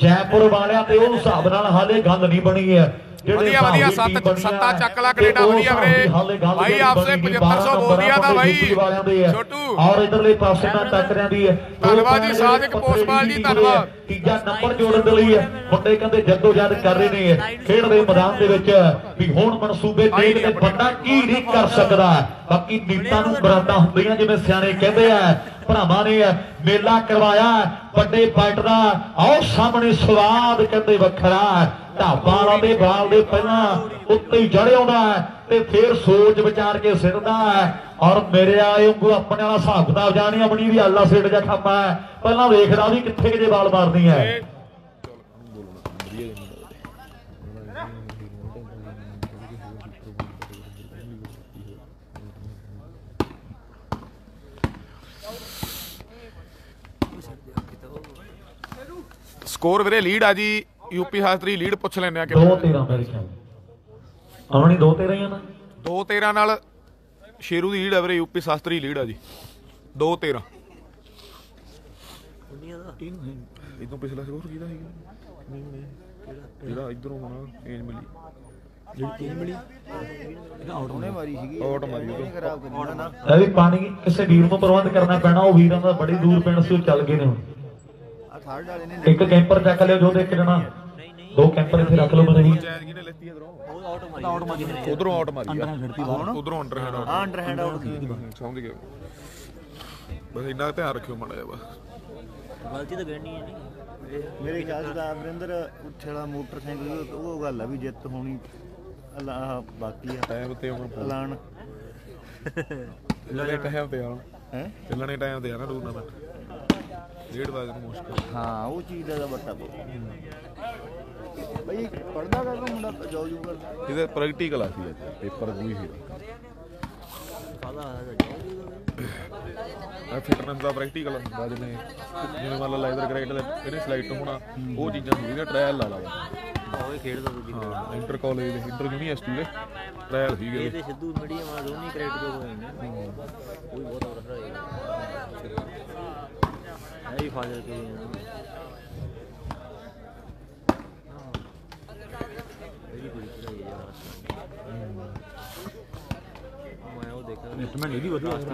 ਜੈਪੁਰ ਵਾਲਿਆ ਤੇ ਉਹ ਹਿਸਾਬ ਨਾਲ ਹਾਲੇ ਗੱਲ ਨਹੀਂ ਬਣੀ ਹੈ। ਵਧੀਆ ਵਧੀਆ ਸੱਤ ਸੱਤਾ ਚੱਕ ਲਾ ਤੇ ਕੈਨੇਡਾ ਵਧੀਆ ਵੀਰੇ ਭਾਈ ਆਪਸੇ ਬਣੀ 7500 ਬੋਲ ਦਿਆ ਨੰਬਰਾਂ ਭਾਈ। ਛੋਟੂ ਔਰ ਇਧਰਲੇ ਪਾਸੇ ਨਾਲ ਟੱਕਰਿਆਂ ਦੀ ਧੰਨਵਾਦ ਜੀ, ਸਾਦਿਕ ਪੋਸਟਪਾਲ ਜੀ, ਧੰਨਵਾਦ। ਤੀਜਾ ਨੰਬਰ ਜੋੜਨ ਦੇ ਲਈ ਹੈ। ਮੁੰਡੇ ਕਹਿੰਦੇ ਜੱਦੋ ਜਹਿਦ ਕਰ ਰਹੇ ਨੇ ਖੇਡ ਦੇ ਮੈਦਾਨ ਦੇ ਵਿੱਚ ਵੀ ਹੁਣ ਮਨਸੂਬੇ ਦੇਖ ਤੇ ਬੰਦਾ ਕੀ ਨਹੀਂ ਕਰ ਸਕਦਾ ਬਾਕੀ ਨੀਤਾਂ ਨੂੰ ਬਰਾਤਾਂ ਹੁੰਦੀਆਂ ਜਿਵੇਂ ਸਿਆਣੇ ਕਹਿੰਦੇ ਆ ਭਰਾਵਾਂ ਨੇ ਮੇਲਾ ਕਰਵਾਇਆ, ਵੱਡੇ ਪਾਈਟ ਦਾ, ਆਓ ਸਾਹਮਣੇ ਸਵਾਦ ਕਹਿੰਦੇ ਵੱਖਰਾ, ਢਾਬਾ ਵਾਲਾ ਦੇ ਬਾਲ ਦੇ ਪਹਿਲਾਂ ਉੱਤੇ ਹੀ ਜੜ ਆਉਂਦਾ ਤੇ ਫੇਰ ਸੋਚ ਵਿਚਾਰ ਕੇ ਸਿਰਦਾ ਔਰ ਮੇਰੇ ਆਏ ਵਾਂਗੂ ਆਪਣੇ ਵਾਲਾ ਹਿਸਾਬ ਕਿਤਾਬ ਜਾਣੀ ਆਪਣੀ ਵੀ ਆਲਾ ਸਿੱਟ ਜਾ ਖਾਪਾ ਪਹਿਲਾਂ ਵੇਖਦਾ ਵੀ ਕਿੱਥੇ ਕਿਤੇ ਬਾਲ ਮਾਰਨੀ ਹੈ। ਸਕੋਰ ਵੀਰੇ ਲੀਡ ਆ ਜੀ। ਯੂਪੀ ਹਾਸਤਰੀ ਲੀਡ ਪੁੱਛ ਲੈਣੇ ਆ ਕਿ 2 13 ਮੇਰੇ ਖਿਆਲ ਆਉਣੀ 2 13 ਹੀ ਆ ਨਾ। 2 13 ਨਾਲ ਸ਼ੇਰੂ ਦੀ ਲੀਡ ਆ ਵੀਰੇ ਯੂਪੀ ਸ਼ਾਸਤਰੀ ਲੀਡ ਆ ਜੀ। 2 13 ਇਦੋਂ ਪਿਛਲਾ ਸਕੋਰ ਕਿਹਦਾ ਸੀਗਾ? ਜਿਹੜਾ ਇਧਰੋਂ ਹੋਣਾ ਏਜ ਮਿਲੀ। ਉਹਨੇ ਮਾਰੀ ਸੀਗੀ ਆਊਟ ਮਾਰੀ ਉਹ ਖਰਾਬ ਕਰੀ। ਨਾ। ਇਹ ਵੀ ਪਾਣੀ ਕਿਸੇ ਵੀਰ ਨੂੰ ਪ੍ਰਬੰਧ ਕਰਨਾ ਪੈਣਾ ਉਹ ਵੀਰਾਂ ਦਾ ਬੜੀ ਦੂਰ ਪਿੰਡ ਸੀ ਉਹ ਚੱਲ ਗਏ ਨੇ ਹੁਣ। ਇੱਕ ਕੈਂਪਰ ਚੱਕ ਲਿਓ ਜੋ ਦੇ ਇੱਕ ਜਣਾ। ਦੋ ਕੈਂਪਰ ਇੱਥੇ ਰੱਖ ਲਓ ਇਧਰੋਂ ਉਹ ਆਊਟ ਮਾਰੀ ਆਊਟ ਮਾਰੀ ਉਧਰੋਂ ਆਊਟ ਮਾਰੀ ਆ। ਉਧਰੋਂ ਅੰਡਰ ਹੈਡ ਹਾਂ ਅੰਡਰ ਹੈਂਡ ਆਊਟ ਸਮਝ ਬਸ ਇੰਨਾ ਧਿਆਨ ਰੱਖਿਓ ਮਾੜਾ ਜਿਹਾ ਬਸ। ਗਲਤੀ ਤਾਂ ਗੜਨੀ ਹੈ ਨਹੀਂ। ਮੇਰੇ ਖਿਆਲ ਤਾਂ ਅਮਰਿੰਦਰ ਉੱਥੇ ਵਾਲਾ ਮੋਟਰਸਾਈਕਲ ਦੀ ਉਹ ਗੱਲ ਆ ਵੀ ਜਿੱਤ ਹੋਣੀ। ਅਲਾ- ਆਹ ਬਾਕੀ ਆ। ਟਾਈਮ ਤੇ ਹੁਣ ਐਲਾਨ। ਚੱਲਣੇ ਟਾਈਮ ਤੇ ਆਉਣ ਹੈ? ਚੱਲਣੇ ਟਾਈਮ ਤੇ ਆ ਨਾ ਟੂਰਨਾਮੈਂਟ ਡੇਢ ਵਜੇ ਨੂੰ ਮੁਸ਼ਕਲ ਹਾਂ। ਉਹ ਚੀਜ਼ ਦਾ ਤਾਂ ਵੱਟਾ ਪੋ ਬਈ ਪੜਦਾ ਕਾ ਮੁੰਡਾ ਜਾਊ ਜੂ ਕਰ ਇਹਦੇ ਪ੍ਰੈਕਟੀਕਲ ਆ ਸੀ ਅੱਜ ਪੇਪਰ ਵੀ ਸੀ ਕਾਹਦਾ ਆ ਫਿਟਨੈਸ ਦਾ ਪ੍ਰੈਕਟੀਕਲ ਹੁੰਦਾ ਜਿਵੇਂ ਜਿਵੇਂ ਮੰਨ ਲਾ ਲੈਦਰ ਕ੍ਰਿਕਟ ਦੇ ਇਹਨੇ ਸਿਲੈਕਟ ਹੋਣਾ ਉਹ ਚੀਜ਼ਾਂ ਹੁੰਦੀਆਂ ਟ੍ਰਾਇਲ ਲਾ ਲਾ ਉਹ ਖੇਡਦਾ ਦੂਜੀ ਹਾਂ ਇੰਟਰ ਕਾਲਜ ਦੇ ਇੰਟਰ ਯੂਨੀਵਰਸਿਟੀ ਦੇ ਟ੍ਰਾਇਲ ਸੀਗੇ ਇਹ ਤੇ ਸਿੱਧੂ ਮੀਡੀਅਮ ਆ ਦੋਨੀ ਕ੍ਰੈਡਿਟ ਦੇ ਹੋਏ ਨੇ। ਉਹ ਵੀ ਬਹੁਤ ਔਰ ਹੈ ਹੈ ਚੜਾਈ ਹੈ ਯਾਰ ਮੈਂ ਨੈਟਮੈਨ ਇਹਦੀ ਵਧੀਆ ਇੱਕ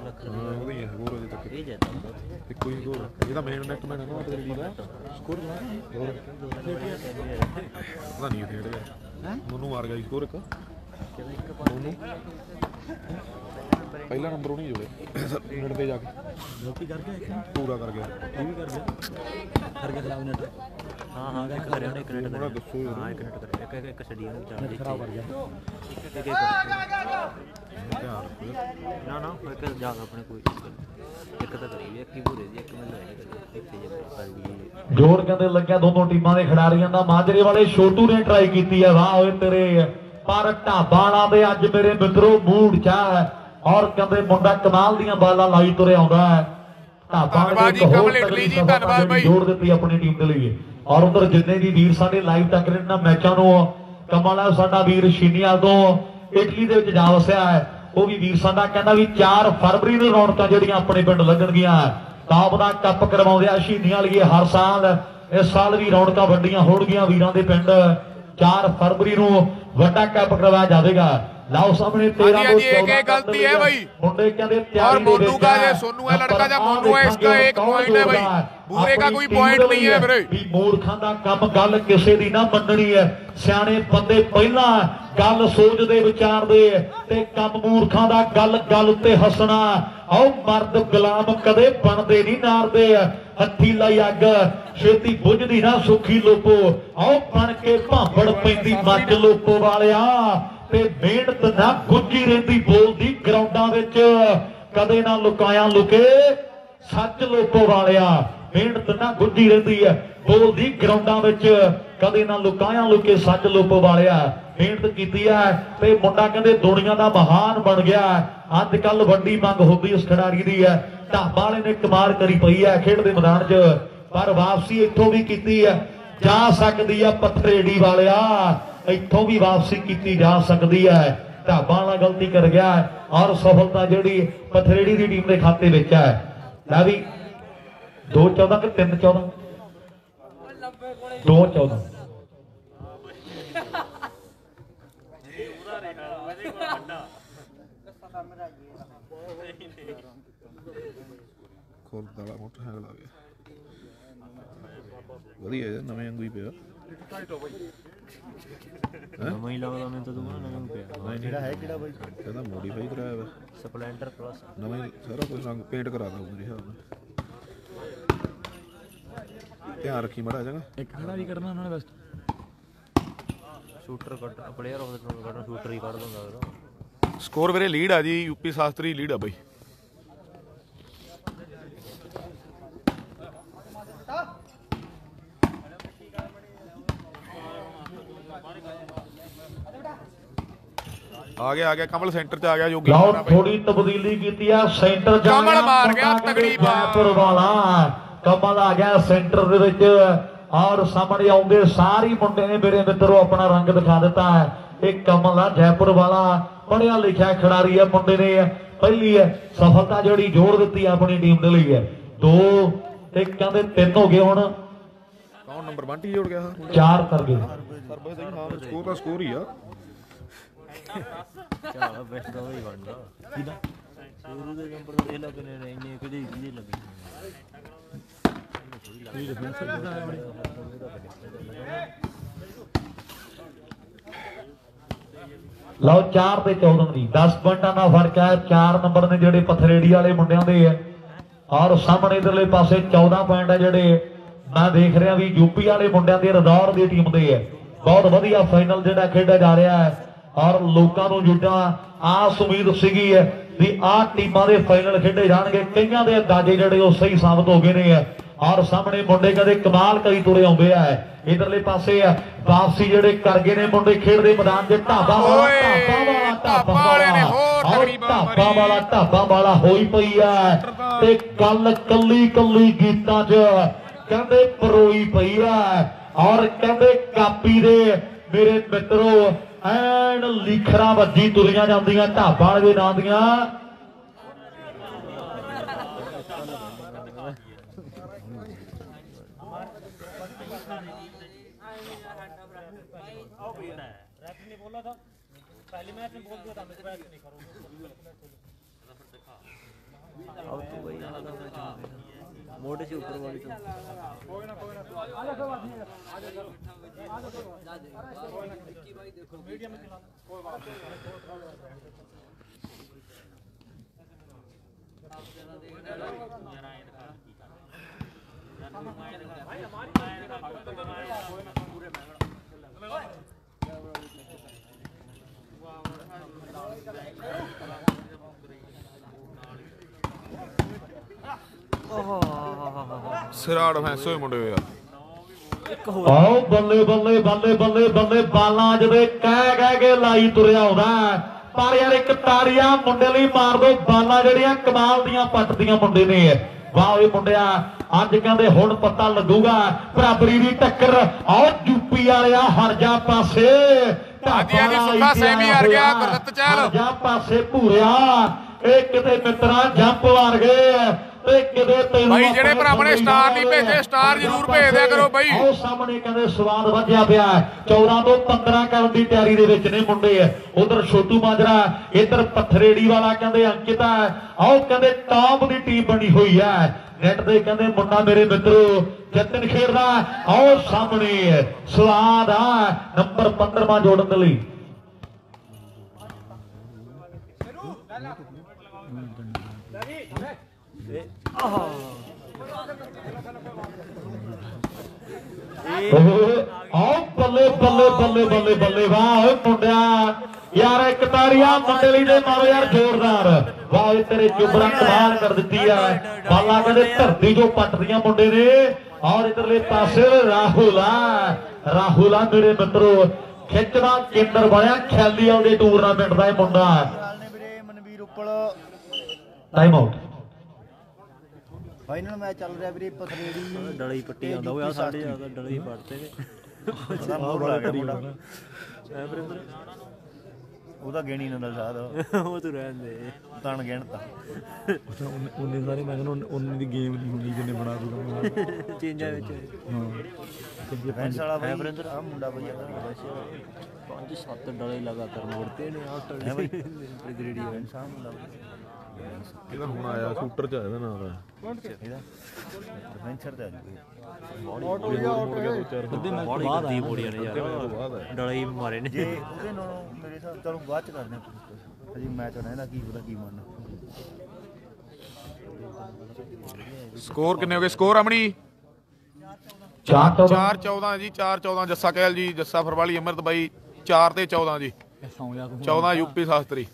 ਲੱਖ ਹਾਂ ਉਹਦੀ ਹੈ ਹੋਰ ਅਜੇ ਤੱਕ ਇਹ ਜਾਂਦਾ ਇੱਕੋ ਹੀ ਹੋਰ ਇਹਦਾ ਮੇਨ ਨੈਟ ਹੈ ਨਾ ਤੇਰੀ ਲੀਗ ਦਾ ਸਕੋਰ ਨਾ ਹੋਰ ਪਤਾ ਨਹੀਂ ਖੇਡ ਗਿਆ ਮੈਨੂੰ ਮਾਰ ਗਿਆ ਸਕੋਰ ਇੱਕ ਉਹਨੂੰ ਪਹਿਲਾ ਨੰਬਰ ਉਹਨੇ ਜੋੜੇ। ਮਿੰਟ ਤੇ ਜਾ ਕੇ। ਗਲਤੀ ਕਰ ਗਿਆ ਪੂਰਾ ਕਰ ਗਿਆ ਇਹ ਵੀ ਕਰ ਗਿਆ ਕਰ ਗਿਆ ਖਰਾਬ ਨੈਟ? ਹਾਂ ਹਾਂ ਇੱਕ ਕਰਿਆ ਉਹਨੇ ਕਨੈਕਟ ਉਹਨਾਂ ਦੱਸੋ ਯਾਰ। ਹਾਂ ਇੱਕ ਨੈਟ ਕਰ ਇੱਕ ਇੱਕ- ਇੱਕ ਛੱਡੀ ਉਹਨੇ ਚਾਰ ਦੀ ਖਰਾਬ ਕਰ ਗਿਆ ਇੱਕ ਇੱਕ ਇੱਕ ਨਾ ਨਾ ਇੱਕ ਜਾ ਆਪਣੇ ਕੋਈ ਇੱਕ ਤਾਂ ਕਰੀ ਇੱਕ ਹੀ ਭੂਰੇ ਦੀ ਇੱਕ ਮੈਂ ਲੈ ਕੇ ਇੱਥੇ ਜੇ ਕਰ ਗਈ ਜੋਰ ਕਹਿੰਦੇ ਲੱਗਿਆ ਦੋਨੋਂ ਟੀਮਾਂ ਦੇ ਖਿਡਾਰੀਆਂ ਦਾ। ਮਾਜਰੇ ਵਾਲੇ ਛੋਟੂ ਨੇ ਟਰਾਈ ਕੀਤੀ ਹੈ ਵਾਹ ਓਏ ਤੇਰੇ। ਪਰ ਢਾਬਾਣਾ ਦੇ ਅੱਜ ਮੇਰੇ ਮਿੱਤਰੋ ਮੂਡ ਚਾਹ ਹੈ। ਔਰ ਕਹਿੰਦੇ ਮੁੰਡਾ ਕਮਾਲ ਦੀਆਂ ਬਾਲਾਂ ਲਾਈ ਤੁਰੇ ਆਉਂਦਾ ਹੈ। ਧੰਨਵਾਦ ਦੇ ਜੀ, ਕਮਲ ਇਟਲੀ ਜੀ, ਧੰਨਵਾਦ ਬਾਈ। ਜੋੜ ਦਿੱਤੀ ਆਪਣੀ ਟੀਮ ਦੇ ਲਈ। ਔਰ ਉਧਰ ਜਿੰਨੇ ਵੀ ਵੀਰ ਸਾਡੇ ਲਾਈਵ ਤੱਕ ਇਹਨਾਂ ਮੈਚਾਂ ਨੂੰ ਕਮਲ ਹੈ ਸਾਡਾ ਵੀਰ ਸ਼ੀਨੀਆ ਤੋਂ ਇਟਲੀ ਦੇ ਵਿੱਚ ਜਾ ਵਸਿਆ ਹੈ। ਉਹ ਵੀ ਵੀਰ ਸਾਡਾ ਕਹਿੰਦਾ ਵੀ 4 ਫਰਵਰੀ ਨੂੰ ਰੌਣਕਾਂ ਜਿਹੜੀਆਂ ਆਪਣੇ ਪਿੰਡ ਲੱਗਣਗੀਆਂ ਟਾਪ ਦਾ ਕੱਪ ਕਰਵਾਉਂਦੇ ਆ ਸ਼ਹੀਦੀਆਂ ਵਾਲੀਏ ਹਰ ਸਾਲ ਇਸ ਸਾਲ ਵੀ ਰੌਣਕਾਂ ਵੱਡੀਆਂ ਹੋਣਗੀਆਂ ਵੀਰਾਂ ਦੇ ਪਿੰਡ। 4 ਫਰਵਰੀ ਨੂੰ ਵੱਡਾ ਕੱਪ ਕਰਵਾਇਆ ਜਾਵੇਗਾ। ਲਾਓ ਸਾਹਮਣੇ 13 ਹਾਂਜੀ, ਤੋਂ ਹਾਂਜੀ, एक 14 एक गलती है भाई। मुंडे कहते और तैयारी दे मोनू का बेचा ये सोनू है लड़का या पर मोनू है, आ इसका देखेंगे एक कौन point है भाई। जोड़दा बूरे का अपनी कोई टीम point ਦੇ नहीं है ਲਈ ਵੀਰੇ। ਵੀ ਮੂਰਖਾਂ ਦਾ ਕੰਮ ਗੱਲ ਕਿਸੇ ਦੀ ਨਾ ਮੰਨਣੀ ਹੈ ਸਿਆਣੇ ਬੰਦੇ ਪਹਿਲਾਂ ਗੱਲ ਸੋਚਦੇ ਵਿਚਾਰਦੇ ਤੇ ਕੰਮ ਮੂਰਖਾਂ ਦਾ ਗੱਲ ਗੱਲ ਉੱਤੇ ਹੱਸਣਾ ਆਓ ਮਰਦ ਗੁਲਾਮ ਕਦੇ ਬਣਦੇ ਨਹੀਂ ਨਾਰਦੇ ਹੱਥੀ ਲਈ ਅੱਗ ਛੇਤੀ ਬੁਝਦੀ ਨਾ ਸੁਖੀ ਲੋਕੋ ਆਓ ਬਣ ਕੇ ਭਾਂਬੜ ਪੈਂਦੀ ਮੱਝ ਲੋਕੋ ਵਾਲਿਆ ਤੇ ਮਿਹਨਤ ਨਾ ਗੁੱਜੀ ਰਹਿੰਦੀ ਬੋਲਦੀ ਗਰਾਊਂਡਾਂ ਵਿੱਚ। ਕਦੇ ਨਾ ਲੁਕਾਇਆ ਲੁਕੇ, ਸੱਚ ਲੋਕੋ ਵਾਲਿਆ। ਮਿਹਨਤ ਨਾ ਗੁੱਜੀ ਰਹਿੰਦੀ ਹੈ, ਬੋਲਦੀ ਗਰਾਊਂਡਾਂ ਵਿੱਚ। ਕਦੇ ਨਾ ਲੁਕਾਇਆ ਲੁਕੇ, ਸੱਚ ਲੋਕੋ ਵਾਲਿਆ। ਮਿਹਨਤ ਕੀਤੀ ਹੈ ਤੇ ਮੁੰਡਾ ਕਹਿੰਦੇ ਦੁਨੀਆ ਦਾ ਮਹਾਨ ਬਣ ਗਿਆ। ਅੱਜ ਕੱਲ ਵੱਡੀ ਮੰਗ ਹੋ ਗਈ ਇਸ ਖਿਡਾਰੀ ਦੀ ਹੈ। ਢਾਬਾ ਵਾਲੇ ਨੇ ਕਮਾਲ ਕਰੀ ਪਈ ਹੈ ਖੇਡ ਦੇ ਮੈਦਾਨ 'ਚ। ਪਰ ਵਾਪਸੀ ਇੱਥੋਂ ਵੀ ਕੀਤੀ ਹੈ। ਜਾ ਸਕਦੀ ਹੈ ਪੱਥਰੇੜੀ ਵਾਲਿਆ। ਇੱਥੋਂ ਵੀ ਵਾਪਸੀ ਕੀਤੀ ਜਾ ਸਕਦੀ ਹੈ। ਢਾਬਾ ਵਾਲਾ ਗਲਤੀ ਕਰ ਗਿਆ ਔਰ ਸਫਲਤਾ ਜਿਹੜੀ ਪੱਥਰੇੜੀ ਦੀ ਟੀਮ ਦੇ ਖਾਤੇ ਵਿੱਚ ਹੈ। ਲੈ ਵੀ 2 14 ਕਿ 3 14 2 14 ਖੁਰਦ ਵਾਲਾ ਮੋਟਰਸਾਈਕਲ ਆ ਗਿਆ। ਵਧੀਆ ਨਵੇਂ ਵਾਂਗੂ ਹੀ ਪਿਆ। ਨਵਾਂ ਹੀ ਲੱਗਦਾ ਮੈਨੂੰ ਤਾਂ ਨਾ ਨਵਾਂ ਪਿਆ। ਜਿਹੜਾ ਹੈ ਕਿਹੜਾ ਬਾਈ? ਕਹਿੰਦਾ ਮੋਡੀਫਾਈ ਕਰਾਇਆ ਵਾ। ਸਪਲੈਂਡਰ ਪਲੱਸ ਨਵਾਂ ਹੀ ਸਾਰਾ ਕੁਝ ਰੰਗ ਪੇਂਟ ਕਰਾਦਾ ਉਹ ਮੇਰੇ ਹਿਸਾਬ ਨਾਲ। ਧਿਆਨ ਰੱਖੀ ਮੜਾ ਜਾਗਾ ਇੱਕ ਖੜਾ ਵੀ ਕਰਨਾ ਉਹਨਾਂ ਨੇ ਬਸ ਸ਼ੂਟਰ ਕੱਟ ਪਲੇਅਰ ਆਫ ਦਾ ਕੱਟਣਾ ਸ਼ੂਟਰ ਹੀ ਕੱਢ ਦਿੰਦਾ ਸਕੋਰ ਵੀਰੇ ਲੀਡ ਆ ਜੀ ਯੂਪੀ ਸ਼ਾਸਤਰੀ ਲੀਡ ਆ ਬਾਈ। ਆ ਗਿਆ ਆ ਗਿਆ ਕਮਲ ਸੈਂਟਰ ਚ ਆ ਗਿਆ ਯੋਗੀ ਲਓ ਥੋੜੀ ਤਬਦੀਲੀ ਕੀਤੀ ਆ ਸੈਂਟਰ ਜਾ ਕਮਲ ਮਾਰ ਗਿਆ ਤਗੜੀ ਬਾਲ। ਜੈਪੁਰ ਵਾਲਾ। ਕਮਲ ਆ ਗਿਆ ਸੈਂਟਰ ਦੇ ਵਿੱਚ। ਔਰ ਸਾਹਮਣੇ ਆਉਂਦੇ ਸਾਰੀ ਮੁੰਡੇ ਨੇ ਮੇਰੇ ਮਿੱਤਰੋ ਆਪਣਾ ਰੰਗ ਦਿਖਾ ਦਿੱਤਾ ਹੈ। ਇਹ ਕਮਲ ਆ ਜੈਪੁਰ ਵਾਲਾ। ਪੜਿਆ ਲਿਖਿਆ ਖਿਡਾਰੀ ਹੈ ਮੁੰਡੇ ਨੇ। ਪਹਿਲੀ ਹੈ ਸਫਲਤਾ ਜਿਹੜੀ ਜੋੜ ਦਿੱਤੀ ਆਪਣੀ ਟੀਮ ਦੇ ਲਈ ਹੈ। ਦੋ ਤੇ ਕਹਿੰਦੇ ਤਿੰਨ ਹੋ ਗਏ ਹੁਣ। ਕੌਣ ਨੰਬਰ 1 ਜੋੜ ਗਿਆ? ਚਾਰ ਕਰ ਗਏ। ਸਰਬਸ ਦਾ ਸਕੋਰ ਦਾ ਸਕੋਰ ਹੀ ਆ। ਚਾਹ ਬੈਸਟ ਦਾ ਹੀ ਬਣਦਾ। ਕਿਹਦਾ ਸ਼ੁਰੂ ਦੇ ਨੰਬਰ ਦੇ ਲੱਗ ਨੇ ਇੰਨੇ ਕਿਹਦੇ ਕਿਹਦੇ ਲੱਗੇ ਲਓ 4 ਤੇ 14 ਦੀ। 10 ਪੁਆਇੰਟਾਂ ਦਾ ਫ਼ਰਕ ਹੈ 4 ਨੰਬਰ ਨੇ ਜਿਹੜੇ ਪਥਰੇੜੀ ਵਾਲੇ ਮੁੰਡਿਆਂ ਦੇ ਹੈ ਔਰ ਸਾਹਮਣੇ ਇਧਰਲੇ ਪਾਸੇ 14 ਪੁਆਇੰਟ ਹੈ ਜਿਹੜੇ ਮੈਂ ਦੇਖ ਰਿਹਾ ਵੀ ਯੂਪੀ ਵਾਲੇ ਮੁੰਡਿਆਂ ਦੇ ਰਦੌਰ ਦੀ ਟੀਮ ਦੇ ਹੈ ਬਹੁਤ ਵਧੀਆ ਫਾਈਨਲ ਜਿਹੜਾ ਖੇਡਿਆ ਜਾ ਰਿਹਾ ਹੈ। ਔਰ ਲੋਕਾਂ ਨੂੰ ਜਿੱਦਾਂ ਆਸ ਉਮੀਦ ਸੀਗੀ ਹੈ ਵੀ ਆਹ ਟੀਮਾਂ ਦੇ ਫਾਈਨਲ ਖੇਡੇ ਜਾਣਗੇ ਕਈਆਂ ਦੇ ਅੰਦਾਜ਼ੇ ਜਿਹੜੇ ਉਹ ਸਹੀ ਸਾਬਤ ਹੋ ਗਏ ਨੇ ਔਰ ਸਾਹਮਣੇ ਮੁੰਡੇ ਕਦੇ ਕਮਾਲ ਕਰੀ ਤੁਰੇ ਆਉਂਦੇ ਆ। ਇਧਰਲੇ ਪਾਸੇ ਆ ਵਾਪਸੀ ਜਿਹੜੇ ਕਰ ਗਏ ਨੇ ਮੁੰਡੇ ਖੇਡਦੇ ਮੈਦਾਨ 'ਚ ਢਾਬਾ ਵਾਲਾ ਢਾਬਾ ਵਾਲਾ ਢਾਬਾ ਵਾਲੇ। ਨੇ ਹੋਰ ਬਾਂਹ ਢਾਬਾ। ਵਾਲਾ ਢਾਬਾ ਵਾਲਾ ਹੋਈ ਪਈ ਆ। ਤੇ ਕੱਲ ਕੱਲੀ ਕੱਲੀ ਗੀਤਾਂ 'ਚ ਕਹਿੰਦੇ ਪਰੋਈ ਪਈ ਆ। ਔਰ ਕਹਿੰਦੇ ਕਾਪੀ ਦੇ ਮੇਰੇ ਮਿੱਤਰੋ ਐਨ ਲਿਖਰਾਂ ਵੱਜੀ ਤੁਰੀਆਂ ਜਾਂਦੀਆਂ ਢਾਬਾ ਵਾਲੇ ਦੇ ਨਾਂ ਦੀਆਂ अब तो वही मोटे से ऊपर वाली तो ਸਿਰਾ ਡਿਫੈਂਸ ਹੋਏ ਮੁੰਡੇ ਯਾਰ ਆਓ ਬੱਲੇ ਬੱਲੇ ਬੱਲੇ ਬੱਲੇ ਬੱਲੇ ਬਾਲਾਂ ਜਦੇ ਕਹਿ ਕਹਿ ਕੇ ਲਾਈ ਤੁਰਿਆ ਆਉਂਦਾ। ਪਰ ਯਾਰ ਇੱਕ ਤਾੜੀਆਂ ਮੁੰਡੇ ਲਈ ਮਾਰ ਦੋ ਬਾਲਾਂ ਜਿਹੜੀਆਂ ਕਮਾਲ ਦੀਆਂ ਪੱਟਦੀਆਂ ਮੁੰਡੇ ਨੇ। ਵਾਹ ਓਏ ਮੁੰਡਿਆ ਅੱਜ ਕਹਿੰਦੇ ਹੁਣ ਪਤਾ ਲੱਗੂਗਾ ਬਰਾਬਰੀ ਦੀ ਟੱਕਰ। ਆਓ ਯੂਪੀ ਵਾਲਿਆ ਹਰ ਜਾ ਪਾਸੇ। ਹਾਂਜੀ, ਹਾਂਜੀ, ਸੁੱਖਾ ਸੈਮੀ ਹਾਰ ਗਿਆ, ਗੁਰਦੱਤ ਚਹਿਲ। ਜਾ ਪਾਸੇ ਭੂਰਿਆ। ਇਹ ਕਿਤੇ ਮਿੱਤਰਾਂ ਜੰਪ ਮਾਰ ਗਏ। ਤੇ ਕਿਤੇ ਤੈਨੂੰ ਬਾਈ ਜਿਹੜੇ ਆਪਣੇ ਭਰਾਵਾਂ ਨੇ ਸਟਾਰ ਨਹੀਂ ਭੇਜੇ, ਸਟਾਰ ਜ਼ਰੂਰ ਭੇਜ ਦਿਆ ਕਰੋ ਬਾਈ। ਆਓ ਸਾਹਮਣੇ ਕਹਿੰਦੇ ਸਵਾਦ ਵੱਜਿਆ ਪਿਆ ਹੈ। 14 ਤੋਂ 15 ਕਰਨ ਦੀ ਤਿਆਰੀ ਦੇ ਵਿੱਚ ਨੇ ਮੁੰਡੇ ਉਧਰ ਛੋਟੂ ਮਾਜਰਾ ਇੱਧਰ ਪੱਥਰੇੜੀ ਵਾਲਾ ਕਹਿੰਦੇ ਅੰਕਿਤਾ। ਆਓ ਕਹਿੰਦੇ ਟਾਪ ਦੀ ਟੀਮ ਬਣੀ ਹੋਈ ਹੈ ਨੈਟ ਦੇ ਕਹਿੰਦੇ ਮੁੰਡਾ ਮੇਰੇ ਮਿੱਤਰੋ ਜਤਨ ਖੇਡਦਾ ਆਓ ਸਾਹਮਣੇ ਸਵਾਦ ਆ ਨੰਬਰ 15ਵਾਂ ਜੋੜਨ ਦੇ ਲਈ ਆਓ ਬੱਲੇ ਬੱਲੇ ਬੱਲੇ ਬੱਲੇ ਬੱਲੇ ਵਾਹ ਓਏ ਮੁੰਡਿਆ। ਯਾਰ ਇੱਕ ਤਾੜੀਆਂ ਮੁੰਡੇ ਲਈ ਦੇ ਮਾਰੋ ਯਾਰ ਜ਼ੋਰਦਾਰ। ਵਾਹ ਓਏ ਤੇਰੇ ਚੁਬਰਾ ਕਮਾਲ ਕਰ ਦਿੱਤੀ ਆ। ਬਾਲਾ ਕਹਿੰਦੇ ਧਰਤੀ ਜੋ ਪੱਟਦੀਆਂ ਮੁੰਡੇ ਨੇ। ਔਰ ਇਧਰਲੇ ਪਾਸੇ ਰਾਹੁਲ ਆ ਰਾਹੁਲ ਆ ਮੇਰੇ ਮਿੱਤਰੋ ਖਿੱਚਦਾ ਕੇਂਦਰ ਬਣਿਆ ਖੈਲੀਵਾਲ ਦੇ ਟੂਰਨਾਮੈਂਟ ਦਾ ਇਹ ਮੁੰਡਾ। ਟਾਈਮ ਆਊਟ ਫਾਈਨਲ ਮੈਚ ਚੱਲ ਰਿਹਾ ਵੀਰੇ ਪਥਰੇੜੀ ਡਲੀ ਪੱਟੀ ਆਉਂਦਾ ਉਹ ਆ ਸਾਡੇ ਜ਼ਿਆਦਾ ਡਲੀ ਪੜਤੇ ਨੇ। ਮੋੜ ਆ ਗਿਆ ਮੁੰਡਾ। ਐ ਬਰਿੰਦਰ ਉਹਦਾ ਗੇਣੀ ਨਾ ਸਾਧ ਉਹ ਤੂੰ ਰਹਿਣ ਦੇ। ਤਣ ਗਿਣਤਾ ਉਹਨੇ ਸਾਰੇ ਮੈਂ ਕਹਿੰਦਾ ਉਹਨੇ ਦੀ ਗੇਮ ਨਹੀਂ ਹੋਣੀ ਜਿੰਨੇ ਬਣਾ ਦੂਗਾ ਚੇਂਜਾਂ ਵਿੱਚ। ਡਿਫੈਂਸ ਵਾਲਾ ਬਾਈ। ਆ ਮੁੰਡਾ ਬਈ ਪੰਜ ਸੱਤ ਡਲੇ ਲਗਾਤਾਰ ਮੋੜਤੇ ਨੇ ਆਹ ਟੜੀ ਹੈ ਬਈ। ਗ੍ਰੇਡੀ ਆ ਮੁੰਡਾ ਇਹਦਾ ਹੁਣ ਆਇਆ ਸ਼ੂਟਰ ਚ ਇਹਦਾ ਨਾਮ ਇਹਦਾ ਡਿਫੈਂਸਰ ਤੇ ਆ ਜੂਗਾ ਅੱਧੇ ਮੈਚ ਤੋਂ ਬਾਅਦ ਆਇਆ ਬੋੜੀਆਂ ਨੇ ਯਾਰ। ਡਲੇ ਹੀ ਮਾਰੇ ਨੇ। ਜੇ ਉਹਦੇ ਨਾਲੋਂ ਮੇਰੇ ਹਿਸਾਬ ਚਲੋ ਬਾਅਦ ਚ ਕਰਦੇ ਹਾਂ। ਅਜੀ ਮੈਚ ਰਹਿੰਦਾ ਕੀ ਪਤਾ ਕੀ ਬਣਨਾ। ਸਕੋਰ ਕਿੰਨੇ ਹੋ ਗਏ? ਸਕੋਰ ਅਮਣੀ? ਚਾਰ ਤੋਂ 4 14 ਜੀ 4 14 ਜੱਸਾ ਕਹਿਲ ਜੀ ਜੱਸਾ ਫਰਵਾਲੀ ਅਮਰਤ ਬਾਈ 4 ਤੇ 14 ਜੀ। ਸੌਂ ਜਾ ਤੂੰ। 14 ਯੂਪੀ ਸ਼ਾਸਤਰੀ।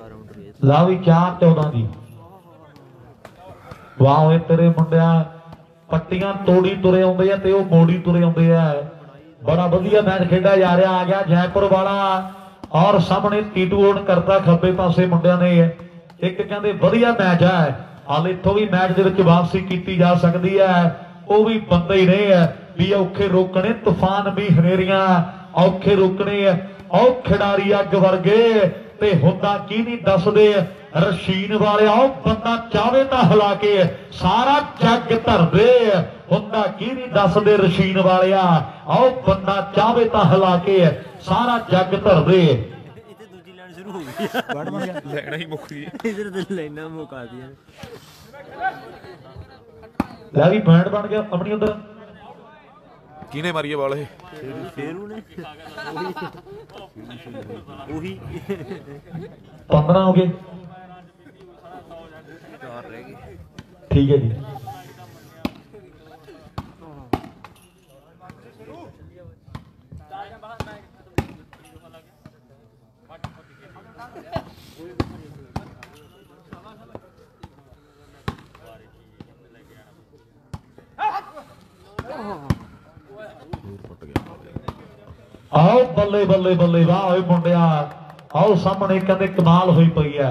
ਯਾਰ ਵੀ 4 14 ਦੀ। ਵਾਹ ਓਏ ਤੇਰੇ ਮੁੰਡਿਆ, ਪੱਟੀਆਂ ਤੋੜੀ ਤੁਰੇ ਆਉਂਦੇ ਆ ਤੇ ਉਹ ਮੋੜੀ ਤੁਰੇ ਆਉਂਦੇ ਆ। ਬੜਾ ਵਧੀਆ ਮੈਚ ਖੇਡਿਆ ਜਾ ਰਿਹਾ, ਆ ਗਿਆ ਜੈਪੁਰ ਵਾਲਾ। ਔਰ ਸਾਹਮਣੇ ਟੀਟੂ ਓਨ ਕਰਦਾ ਖੱਬੇ ਪਾਸੇ ਮੁੰਡਿਆਂ ਨੇ। ਇੱਕ ਕਹਿੰਦੇ ਵਧੀਆ ਮੈਚ ਹੈ ਹਾਲ ਇੱਥੋਂ ਵੀ ਮੈਚ ਦੇ ਵਿੱਚ ਵਾਪਸੀ ਕੀਤੀ ਜਾ ਸਕਦੀ ਹੈ ਉਹ ਵੀ ਬੰਦੇ ਹੀ ਰਹੇ ਆ ਵੀ ਔਖੇ ਰੋਕਣੇ ਤੂਫਾਨ ਵੀ ਹਨੇਰੀਆਂ ਔਖੇ ਰੋਕਣੇ। ਆ ਔ ਖਿਡਾਰੀ ਅੱਗ ਵਰਗੇ ਤੇ ਹੁੰਦਾ ਕੀ ਨਹੀਂ ਦੱਸਦੇ ਰਸ਼ੀਨ ਵਾਲੇ ਆਓ ਬੰਦਾ ਚਾਵੇ ਤਾਂ ਹਿਲਾ ਕੇ ਸਾਰਾ ਜੱਗ ਧਰਦੇ ਹੁੰਦਾ ਕੀ ਨਹੀਂ ਦੱਸਦੇ ਰਸ਼ੀਨ ਵਾਲਿਆ? ਆਓ ਬੰਦਾ ਚਾਵੇ ਤਾਂ ਹਿਲਾ ਕੇ ਸਾਰਾ ਜੱਗ ਧਰਦੇ ਇੱਥੇ ਦੂਜੀ ਸ਼ੁਰੂ ਹੋ ਗਈ ਲੈਣਾ ਹੀ ਮੁੱਕ ਗਈ ਇਧਰ ਤੇ ਲਾਈਨਾਂ ਮੁਕਾ ਦੀਆਂ ਲੈ ਵੀ ਬੈਂਡ ਬਣ ਗਿਆ ਆਪਣੀ ਉਧਰ। ਕਿਹਨੇ ਮਾਰੀਏ ਵਾਲ ਇਹ? ਫੇਰੂ ਨੇ ਉਹੀ 15 ਹੋ ਗਏ। ਚਾਰ ਰਹਿ ਗਏ ਠੀਕ ਹੈ ਜੀ। ਆਓ ਬੱਲੇ ਬੱਲੇ ਬੱਲੇ ਵਾਹ ਓਏ ਮੁੰਡਿਆ ਆਓ ਸਾਹਮਣੇ ਕਹਿੰਦੇ ਕਮਾਲ ਹੋਈ ਪਈ ਹੈ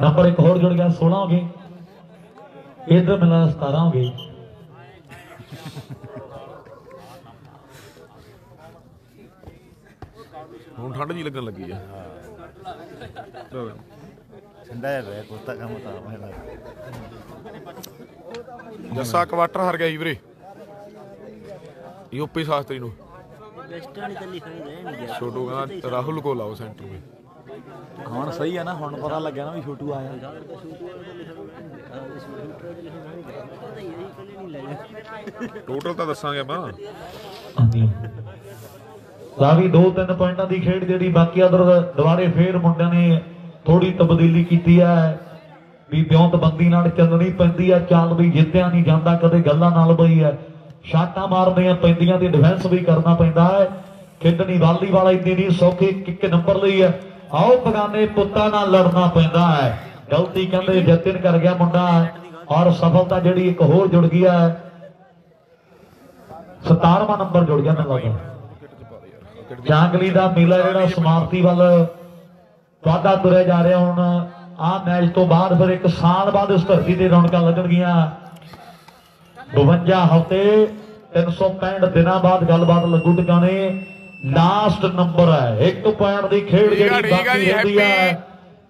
ਨੰਬਰ ਇੱਕ ਹੋਰ ਜੁੜ ਗਿਆ 16 ਹੋ ਗਏ। ਇਧਰ ਮਿਲਾ 17 ਹੋ ਗਏ। ਹੁਣ ਠੰਡ ਜੀ ਲੱਗਣ ਲੱਗੀ ਆ। ਠੰਡਾ ਜਿਹਾ ਰਿਹਾ ਕੋਤਾ ਕੰਮ ਤਾਂ ਮੈਂ ਲੱਗ ਜੱਸਾ ਕੁਆਟਰ ਹਾਰ ਗਿਆ ਜੀ ਵੀਰੇ। ਰਹਿ ਨਹੀਂ ਗਿਆ ਛੋਟੂ ਕਹਿੰਦਾ ਰਾਹੁਲ ਕੋ ਲਾਓ ਸੈਂਟਰ ਵਿੱਚ। ਹੁਣ ਸਹੀ ਆ ਨਾ ਹੁਣ ਪਤਾ ਲੱਗਿਆ ਨਾ ਵੀ ਛੋਟੂ ਆਇਆ। ਟੋਟਲ ਤਾਂ ਦੱਸਾਂਗੇ ਆਪਾਂ। ਹਾਂਜੀ ਤਾਂ ਵੀ ਦੋ ਤਿੰਨ ਪੁਆਇੰਟਾਂ ਦੀ ਖੇਡ ਜਿਹੜੀ ਬਾਕੀ ਅਦਰ ਦੁਬਾਰੇ ਫੇਰ ਮੁੰਡਿਆਂ ਨੇ ਥੋੜੀ ਤਬਦੀਲੀ ਕੀਤੀ ਹੈ ਵੀ ਬਿਉਂਤਬੰਦੀ ਨਾਲ ਚੱਲਣੀ ਪੈਂਦੀ ਹੈ ਚੱਲ ਵੀ ਜਿੱਤਿਆ ਨਹੀਂ ਜਾਂਦਾ ਕਦੇ ਗੱਲਾਂ ਨਾਲ ਬਈ ਹੈ ਸ਼ਾਟਾਂ ਮਾਰਨੀਆਂ ਪੈਂਦੀਆਂ ਤੇ ਡਿਫੈਂਸ ਵੀ ਕਰਨਾ ਪੈਂਦਾ ਹੈ। ਖੇਡਣੀ ਵਾਲੀ ਇੰਨੀ ਨਹੀਂ, ਸੌਖੀ ਕਿੱਕ ਨੰਬਰ ਲਈ ਹੈ। ਆਓ ਬਗਾਨੇ ਪੁੱਤਾਂ ਨਾਲ ਲੜਨਾ ਪੈਂਦਾ ਹੈ। ਗਲਤੀ ਕਹਿੰਦੇ ਜਤਨ ਕਰ ਗਿਆ ਮੁੰਡਾ ਔਰ ਸਫਲਤਾ ਜਿਹੜੀ ਇੱਕ ਹੋਰ ਜੁੜ ਗਈ ਹੈ। 17ਵਾਂ ਨੰਬਰ ਜੁੜ ਗਿਆ ਮੈਨੂੰ ਲੱਗਦਾ। ਜਾਂਗਲੀ ਦਾ ਮੇਲਾ ਜਿਹੜਾ ਸਮਾਪਤੀ ਵੱਲ ਵਾਧਾ ਤੁਰਿਆ ਜਾ ਰਿਹਾ ਹੁਣ। ਆਹ ਮੈਚ ਤੋਂ ਬਾਅਦ ਫਿਰ ਇੱਕ ਸਾਲ ਬਾਅਦ ਇਸ ਧਰਤੀ ਤੇ ਰੌਣਕਾਂ ਲੱਗਣਗੀਆਂ। 52 ਹਫ਼ਤੇ 365 ਦਿਨਾਂ ਬਾਅਦ ਗੱਲਬਾਤ ਲੱਗੂ ਟਿਕਾਣੇ ਲਾਸਟ ਨੰਬਰ ਹੈ। ਇੱਕ ਪੁਆਇੰਟ ਦੀ ਖੇਡ ਜਿਹੜੀ ਬਾਕੀ ਜੀ, ਰਹਿੰਦੀ ਹੈ।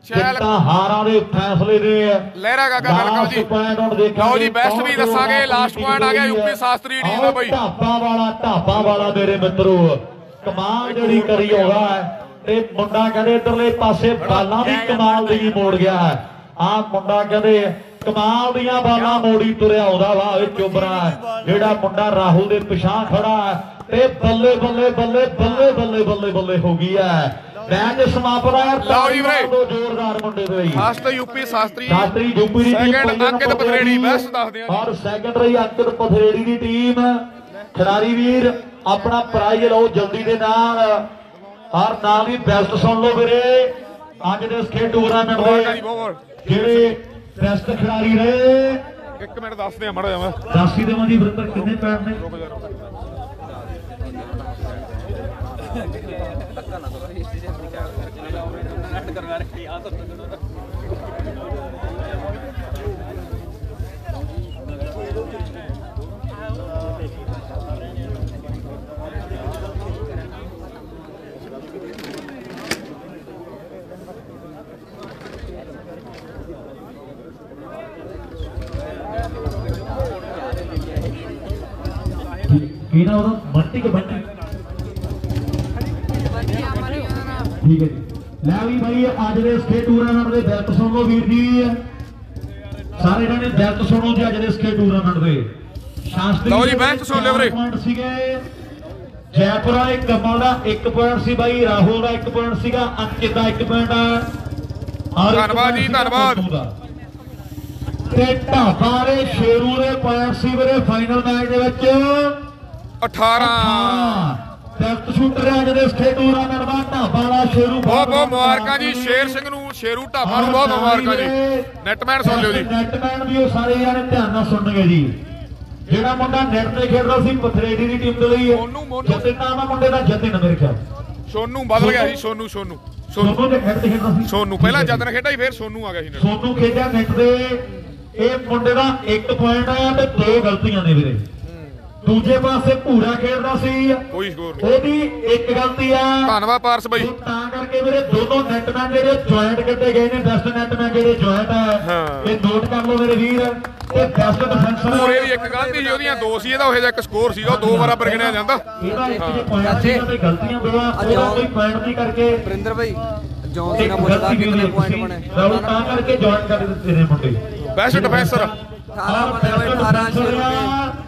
ਜਿੱਤਾਂ ਹਾਰਾਂ ਦੇ ਫੈਸਲੇ ਨੇ। ਲਹਿਰਾ ਕਾਕਾ ਵੈਲਕਮ ਜੀ। ਪੁਆਇੰਟ ਲਓ ਜੀ, ਕੌਣ ਵੀ ਦੱਸਾਂਗੇ, ਟੀਮ point ਆ ਗਿਆ। UP ਸ਼ਾਸਤਰੀ ਟੀਮ ਦਾ ਬਾਈ। ਢਾਬਾ ਵਾਲਾ ਢਾਬਾ ਵਾਲਾ ਮੇਰੇ ਮਿੱਤਰੋ। ਕਮਾਲ ਜਿਹੜੀ ਕਰੀ ਹੋਗਾ ਤੇ ਮੁੰਡਾ ਕਹਿੰਦੇ ਇਧਰਲੇ ਪਾਸੇ ਬਾਲਾਂ ਵੀ ਕਮਾਲ ਦੀ ਮੋੜ ਗਿਆ ਹੈ। ਆਹ ਮੁੰਡਾ ਕਹਿੰਦੇ ਕਮਾਲ ਦੀਆਂ ਬਾਲਾਂ ਮੋੜੀ ਤੁਰਿਆ ਆਉਂਦਾ ਵਾ ਇਹ ਚੁਬਰਾ। ਜਿਹੜਾ ਮੁੰਡਾ ਰਾਹੁਲ ਦੇ ਪਿਛਾਂ ਖੜਾ ਤੇ ਬੱਲੇ ਬੱਲੇ ਬੱਲੇ ਬੱਲੇ ਬੱਲੇ ਬੱਲੇ ਬੱਲੇ ਹੋ ਗਈ ਹੈ। ਮੈਚ ਸਮਾਪਤ ਹੈ ਲਓ ਜੀ ਵੀਰੇ। ਦੋ ਜ਼ੋਰਦਾਰ ਮੁੰਡੇ ਦੇ first UP Shastri Shastri UP ਦੀ ਟੀਮ ਪਹਿਲੇ ਅੰਕਿਤ ਪਥਰੇੜੀ, best ਦੱਸਦੇ ਆ। ਔਰ ਸੈਕੰਡ ਰਹੀ ਅੰਕਿਤ ਪਥਰੇੜੀ ਦੀ ਟੀਮ ਖਿਡਾਰੀ ਵੀਰ ਆਪਣਾ ਪ੍ਰਾਈਜ਼ ਲਓ ਜਲਦੀ ਦੇ ਨਾਲ। ਔਰ ਨਾਲ ਹੀ ਬੈਸਟ ਸੁਣ ਲਓ ਵੀਰੇ। ਅੱਜ ਦੇ ਇਸ ਖੇਡ ਟੂਰਨਾਮੈਂਟ ਦੇ ਜਿਹੜੇ ਬੈਸਟ ਖਿਡਾਰੀ ਰਹੇ? ਇੱਕ ਮਿੰਟ ਦੱਸਦੇ ਆ ਮੜਾ ਜਾਵਾਂ ਦਾਸੀ ਦੇ ਮਜੀ ਵਰਿੰਦਰ ਕਿੰਨੇ ਪੈਰ ਨੇ? ਨਾ ਉਹਦਾ ਬੰਟੀ ਕੇ ਬੰਟੀ ਨਾ ਠੀਕ ਹੈ ਜੀ ਲੈ ਵੀ ਭਾਈ ਅੱਜ ਦੇ ਖੇਡ ਟੂਰਨਾਮੈਂਟ ਦੇ ਬੈਲਟ ਸੁਣ ਵੀਰ ਜੀ ਸਾਰੇ ਜਣੇ ਬੈਲਟ ਸੁਣੋ ਜੀ ਅੱਜ ਦੇ ਖੇਡ ਟੂਰਨਾਮੈਂਟ ਦੇ ਸ਼ਾਸਤਰੀ ਲਓ ਜੀ, belt ਸੁਣ ਲਿਓ ਵੀਰੇ। ਸੀਗੇ ਜੈਪੁਰਾ ਇੱਕ ਕਮਲ ਦਾ 1 ਪੁਆਇੰਟ ਸੀ ਬਾਈ ਰਾਹੁਲ ਦਾ 1 ਪੁਆਇੰਟ ਸੀਗਾ ਅੰਕਿਤ ਦਾ 1 ਪੁਆਇੰਟ ਆ ਔਰ ਇੱਕ ਧੰਨਵਾਦ ਜੀ, ਧੰਨਵਾਦ। ਤੇ ਢਾਬਾ ਦੇ ਸ਼ੇਰੂ ਦੇ ਪੁਆਇੰਟ ਸੀ ਵੀਰੇ ਫਾਈਨਲ ਮੈਚ ਦੇ ਵਿੱਚ 18 ਟੈਸਟ ਸ਼ੂਟਰ ਅੱਜ ਦੇ ਇਸ ਖੇਡ ਟੂਰਨਾਮੈਂਟ ਦਾ ਢਾਬਾ ਵਾਲਾ ਸ਼ੇਰੂ ਬਹੁਤ ਬਹੁਤ ਮੁਬਾਰਕਾਂ ਜੀ ਸ਼ੇਰ ਸਿੰਘ ਨੂੰ ਸ਼ੇਰੂ ਢਾਬਾ ਨੂੰ ਬਹੁਤ ਮੁਬਾਰਕਾਂ ਜੀ। ਨੈਟਮੈਨ ਸੁਣ ਲਿਓ ਜੀ। ਨੈਟਮੈਨ ਵੀ ਉਹ ਸਾਰੇ ਯਾਰ ਧਿਆਨ ਨਾਲ ਸੁਣਨਗੇ ਜੀ। ਜਿਹੜਾ ਮੁੰਡਾ ਨੈਟ ਤੇ ਖੇਡਦਾ ਸੀ ਪਥਰੇਡੀ ਦੀ ਟੀਮ ਦੇ ਲਈ। ਜਤਿਨ ਨਾਮ ਆ ਮੁੰਡੇ ਦਾ ਜਤਿਨ ਮੇਰੇ ਖਿਆਲ। ਸੋਨੂ ਬਦਲ ਗਿਆ ਸੀ ਸੋਨੂ ਸੋਨੂ। ਸੋਨੂ। ਤੇ ਖੇਡਦਾ ਸੀ। ਸੋਨੂ ਪਹਿਲਾਂ ਜਤਨ ਖੇਡਾ ਸੀ ਫਿਰ ਸੋਨੂ ਆ ਗਿਆ ਸੀ। ਸੋਨੂ ਖੇਡਿਆ ਨੈਟ ਦੇ ਇਹ ਮੁੰਡੇ ਦਾ 1 ਪੁਆਇੰਟ ਆ ਤੇ ਦੋ ਗਲਤੀਆਂ ਨੇ ਵੀਰੇ। ਦੂਜੇ ਪਾਸੇ ਭੂਰਾ ਖੇਡਦਾ ਸੀ। ਕੋਈ ਸਕੋਰ ਨਹੀਂ। ਉਹਦੀ ਇੱਕ ਗਲਤੀ ਆ। ਧੰਨਵਾਦ ਪਾਰਸ ਬਾਈ। ਤਾਂ ਕਰਕੇ ਮੇਰੇ ਦੋਨੋਂ ਨੈਟਮੈਨ ਜਿਹੜੇ ਜੁਆਇੰਟ ਕੱਢੇ ਗਏ ਨੇ ਬੈਸਟ ਨੈਟਮੈਨ ਜਿਹੜੇ ਜੁਆਇੰਟ ਆ ਹਾਂ। ਇਹ ਨੋਟ ਕਰ ਲਓ ਮੇਰੇ ਵੀਰ। ਤੇ ਬੈਸਟ ਡਿਫੈਂਸਰ ਪੂਰੇ ਦੀ ਇੱਕ ਗਲਤੀ ਸੀ ਉਹਦੀਆਂ ਦੋ ਸੀ ਇਹਦਾ ਉਹ ਜਿਹਾ ਇੱਕ ਸਕੋਰ ਸੀਗਾ ਉਹ ਦੋ ਬਰਾਬਰ ਗਿਣਿਆ ਜਾਂਦਾ। ਇਹਦਾ ਇੱਕ ਜੇ ਪੁਆਇੰਟ ਸੀ ਗਲਤੀਆਂ ਉਹਦਾ ਕੋਈ ਪੁਆਇੰਟ ਨਹੀਂ ਕਰਕੇ। ਵਰਿੰਦਰ ਭਾਈ ਜੌਨ ਇੱਕ ਸੀਨਾ ਪੁੱਛਦਾ ਕਿੰਨੇ ਪੁਆਇੰਟ ਬਣੇ। ਰਾਹੁਲ ਤਾਂ ਕਰਕੇ ਜੁਆਇਨ ਕਰ ਦਿੱਤੇ ਨੇ ਮੁੰਡੇ। ਬੈਸਟ ਡਿਫੈਂਸਰ 18 ਬੰਦੇ ਹੋਏ 18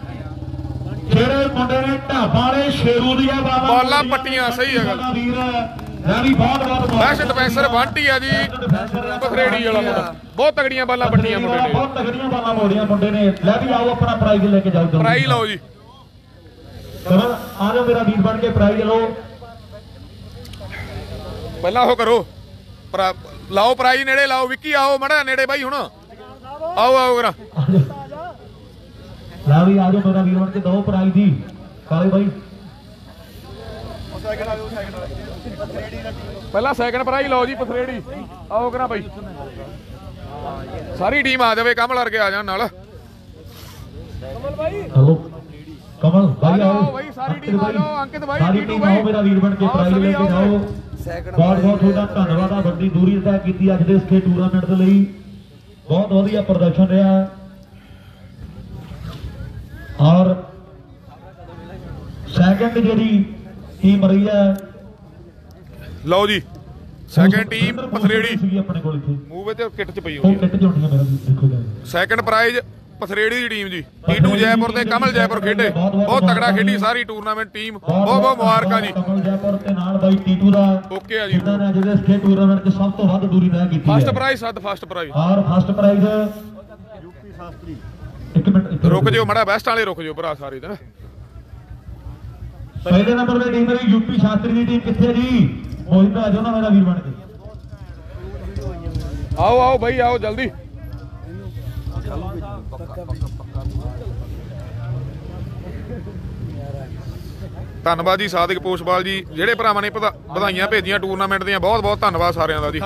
ਜਿਹੜੇ ਮੁੰਡੇ ਨੇ ਢਾਬਾ ਵਾਲੇ ਸ਼ੇਰੂ ਦੀਆਂ ਬਾਲਾਂ ਬਾਲਾਂ ਪੱਟੀਆਂ, ਸਹੀ ਹੈ ਗੱਲ। ਵੀਰ ਵੀ ਬਹੁਤ ਬਹੁਤ ਬੈਸਟ ਡਿਫੈਂਸਰ ਬੰਟੀ ਆ ਜੀ। ਪਖਰੇੜੀ ਵਾਲਾ ਮੁੰਡਾ। ਬਹੁਤ ਤਗੜੀਆਂ ਬਾਲਾਂ ਪੱਟੀਆਂ ਮੁੰਡੇ ਨੇ। ਬਹੁਤ ਤਗੜੀਆਂ ਬਾਲਾਂ ਮੋੜੀਆਂ ਮੁੰਡੇ ਨੇ। ਲੈ ਵੀ ਆਓ ਆਪਣਾ ਪ੍ਰਾਈਜ਼ ਲੈ ਕੇ ਜਾਓ। ਜਲਦੀ। ਪ੍ਰਾਈ ਲਓ ਜੀ। ਚਲੋ ਆ ਜਾਓ ਮੇਰਾ ਵੀਰ ਬਣ ਕੇ ਪ੍ਰਾਈਜ਼ ਲਓ। ਪਹਿਲਾਂ ਉਹ ਕਰੋ। ਲਾਓ ਪ੍ਰਾਈ ਨੇੜੇ ਲਾਓ ਵਿੱਕੀ ਆਓ ਮੜਾ ਨੇੜੇ ਬਾਈ ਹੁਣ। ਆਓ ਆਓ ਕਰਾ। ਲੈ ਵੀ ਆ ਜਾਓ ਮੇਰਾ ਵੀਰ ਬਣ ਕੇ ਦੋ ਪ੍ਰਾਈਜ਼ ਦੀ। ਕਾਲੇ ਬਾਈ। ਪਹਿਲਾਂ ਸੈਕੰਡ ਪ੍ਰਾਈਜ਼ ਲਓ ਜੀ ਪਥਰੇੜੀ। ਆਓ ਕਰਾ ਬਾਈ। ਸਾਰੀ ਟੀਮ ਆ ਜਾਵੇ ਕਮਲ ਵਰਗੇ ਆ ਜਾਣ ਨਾਲ। ਹਲੋ। ਕਮਲ ਬਾਈ ਆ ਜਾਓ ਆਓ। ਬਾਈ, ਸਾਰੀ team ਆ ਜਾਓ, ਅੰਕਿਤ ਬਾਈ, ਸਾਰੀ ਟੀਮ ਬਾਈ। ਆਓ ਮੇਰਾ ਵੀਰ ਬਣ ਕੇ ਪ੍ਰਾਈਜ਼ ਲੈ ਕੇ ਜਾਓ। ਸੈਕਿੰਡ ਬਹੁਤ ਬਹੁਤ ਤੁਹਾਡਾ ਧੰਨਵਾਦ ਆ ਵੱਡੀ ਦੂਰੀ ਤੈਅ ਕੀਤੀ ਅੱਜ ਦੇ ਇਸ ਖੇਡ ਟੂਰਨਾਮੈਂਟ ਦੇ ਲਈ। ਬਹੁਤ ਵਧੀਆ ਪ੍ਰਦਰਸ਼ਨ ਰਿਹਾ। ਔਰ ਸੈਕੰਡ ਜਿਹੜੀ ਟੀਮ ਰਹੀ ਹੈ ਲਓ ਜੀ ਸੈਕੰਡ ਟੀਮ ਪਥਰੇੜੀ। ਸੀਗੀ ਆਪਣੇ ਕੋਲ ਇੱਥੇ। ਮੂਵ ਤੇ ਕਿੱਟ ਚ ਪਈ ਹੋਈ ਹੈ। ਕਿੱਟ ਜੁੜੀਆਂ ਮੇਰਾ ਵੀਰ, ਦੇਖੋ ਜਰਾ ਸੈਕੰਡ ਪ੍ਰਾਈਜ਼ ਪਥਰੇੜੀ ਦੀ ਟੀਮ ਜੀ। ਟੀਟੂ ਜੈਪੁਰ ਤੇ ਕਮਲ ਜੈਪੁਰ ਖੇਡੇ। ਬਹੁਤ ਤਗੜਾ ਖੇਡੀ ਸਾਰੀ ਟੂਰਨਾਮੈਂਟ ਟੀਮ ਬਹੁਤ ਬਹੁਤ ਮੁਬਾਰਕਾਂ ਜੀ। ਕਮਲ ਜੈਪੁਰ ਤੇ ਨਾਲ ਬਾਈ ਟੀਟੂ ਦਾ ਓਕੇ ਆ ਜੀ। ਜਿਨ੍ਹਾਂ ਨੇ ਇਸ ਖੇਡ ਟੂਰਨਾਮੈਂਟ 'ਚ ਸਭ ਤੋਂ ਵੱਧ ਦੂਰੀ ਤੈਅ ਕੀਤੀ ਫਸਟ ਹੈ। ਪ੍ਰਾਈਜ਼ ਸੱਤ ਫਸਟ ਪ੍ਰਾਈਜ਼ ਔਰ ਫਸਟ ਪ੍ਰਾਈਜ਼ ਇੱਕ ਮਿੰਟ ਰੁਕ ਜਿਓ ਮੜਾ ਬੈਸਟ ਵਾਲੇ ਰੁਕ ਜਿਓ ਭਰਾ ਸਾਰੇ ਦਿਨ ਪਹਿਲੇ ਨੰਬਰ ਤੇ ਟੀਮ ਮੇਰੀ ਯੂਪੀ ਸ਼ਾਸਤਰੀ ਦੀ ਟੀਮ ਕਿੱਥੇ ਹੈ ਜੀ? ਮੋਹਿਤ ਆ ਜਾਓ ਨਾ ਮੇਰਾ ਵੀਰ ਬਣ ਕੇ। ਆਓ ਆਓ ਬਾਈ ਆਓ ਜਲਦੀ। ਧੰਨਵਾਦ ਜੀ ਸਾਦਿਕ ਪੋਸ਼ਪਾਲ ਜੀ ਜਿਹੜੇ ਭਰਾਵਾਂ ਨੇ ਵਧਾ- ਵਧਾਈਆਂ ਭੇਜੀਆਂ ਟੂਰਨਾਮੈਂਟ ਦੀਆਂ ਬਹੁਤ ਬਹੁਤ ਧੰਨਵਾਦ ਸਾਰਿਆਂ ਦਾ ਜੀ।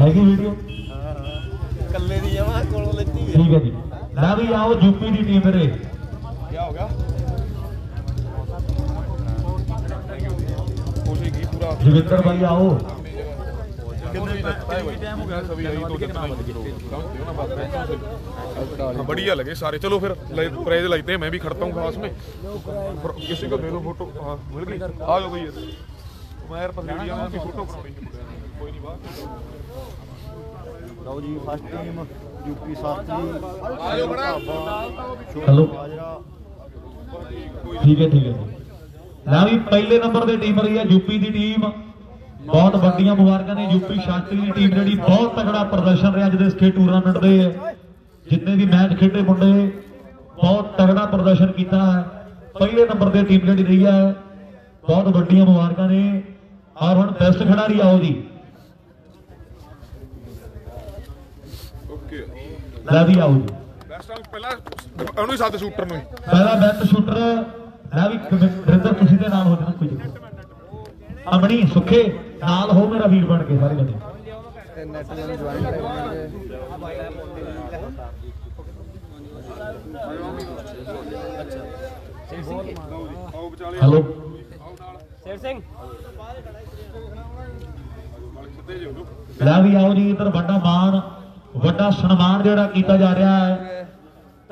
ਹੈਗੀ ਵੀਡੀਓ ਕੱਲੇ ਦੀ ਜਮਾ ਕੋਲੋਂ ਲੈਤੀ ਠੀਕ ਹੈ ਜੀ ਲੈ ਵੀ ਆਓ ਯੂਪੀ ਦੀ ਟੀਮ ਵੀਰੇ ਕੀ ਹੋ ਗਿਆ ਕੋਸ਼ਿਸ਼ ਕੀ ਪੂਰਾ ਜਗਿੰਦਰ ਬਾਈ ਆਓ कितने टाइम हो गया सभी यही तो जितना ही समझते हो ना बात हाँ, बढ़िया लगे सारे चलो फिर प्राइज लगते हैं मैं भी खड़ता हूँ खास में फिर किसी को दे दो फोटो हाँ मिल गई आ जाओ भैया मैं यार पसंदीदा में भी फोटो करानी है कोई नहीं बात ਲਓ ਜੀ ਫਸਟ ਟੀਮ ਯੂਪੀ ਸਾਥੀ ਆ ਜਾਓ ਬੜਾ ਹੈਲੋ ਠੀਕ ਹੈ ਠੀਕ ਹੈ ਜੀ। ਲੈ ਵੀ ਪਹਿਲੇ ਨੰਬਰ ਤੇ ਟੀਮ ਰਹੀ ਹੈ ਯੂਪੀ ਦੀ ਟੀਮ ਬਹੁਤ ਵੱਡੀਆਂ ਮੁਬਾਰਕਾਂ ਨੇ ਯੂਪੀ ਸ਼ਾਸਤਰੀ ਦੀ ਟੀਮ ਜਿਹੜੀ ਬਹੁਤ ਤਗੜਾ ਪ੍ਰਦਰਸ਼ਨ ਰਿਹਾ ਅੱਜ ਦੇ ਇਸ ਖੇਡ ਟੂਰਨਾਮੈਂਟ ਦੇ। ਜਿੰਨੇ ਵੀ ਮੈਚ ਖੇਡੇ ਮੁੰਡੇ ਬਹੁਤ ਤਗੜਾ ਪ੍ਰਦਰਸ਼ਨ ਕੀਤਾ ਹੈ। ਪਹਿਲੇ ਨੰਬਰ ਤੇ ਟੀਮ ਜਿਹੜੀ ਰਹੀ ਹੈ ਬਹੁਤ ਵੱਡੀਆਂ ਮੁਬਾਰਕਾਂ ਨੇ। ਔਰ ਹੁਣ ਬੈਸਟ ਖਿਡਾਰੀ ਆਓ ਜੀ ਓਕੇ ਲੈ ਵੀ ਆਓ ਜੀ। ਬੈਸਟ ਪਹਿਲਾਂ ਉਹਨੂੰ ਹੀ ਸ਼ੂਟਰ ਨੂੰ ਹੀ। ਪਹਿਲਾ ਬੈਸਟ ਸ਼ੂਟਰ ਲੈ ਵੀ ਰਿੰਦਰ ਤੁਸੀਂ ਦੇ ਨਾਲ ਹੋ ਜਾਣਾ ਕੋਈ ਅਮਣੀ ਸੁੱਖੇ ਨਾਲ ਹੋ ਮੇਰਾ ਵੀਰ ਬਣ ਕੇ ਸਾਰੇ ਜਣੇ। ਨੈਟ ਜੁਆਇਨ ਕਰਾਂਗੇ ਹੈਲੋ ਸ਼ੇਰ ਸਿੰਘ। ਲੈ ਵੀ ਆਓ ਜੀ ਇਧਰ ਵੱਡਾ ਮਾਣ ਵੱਡਾ ਸਨਮਾਨ ਜਿਹੜਾ ਕੀਤਾ ਜਾ ਰਿਹਾ ਹੈ।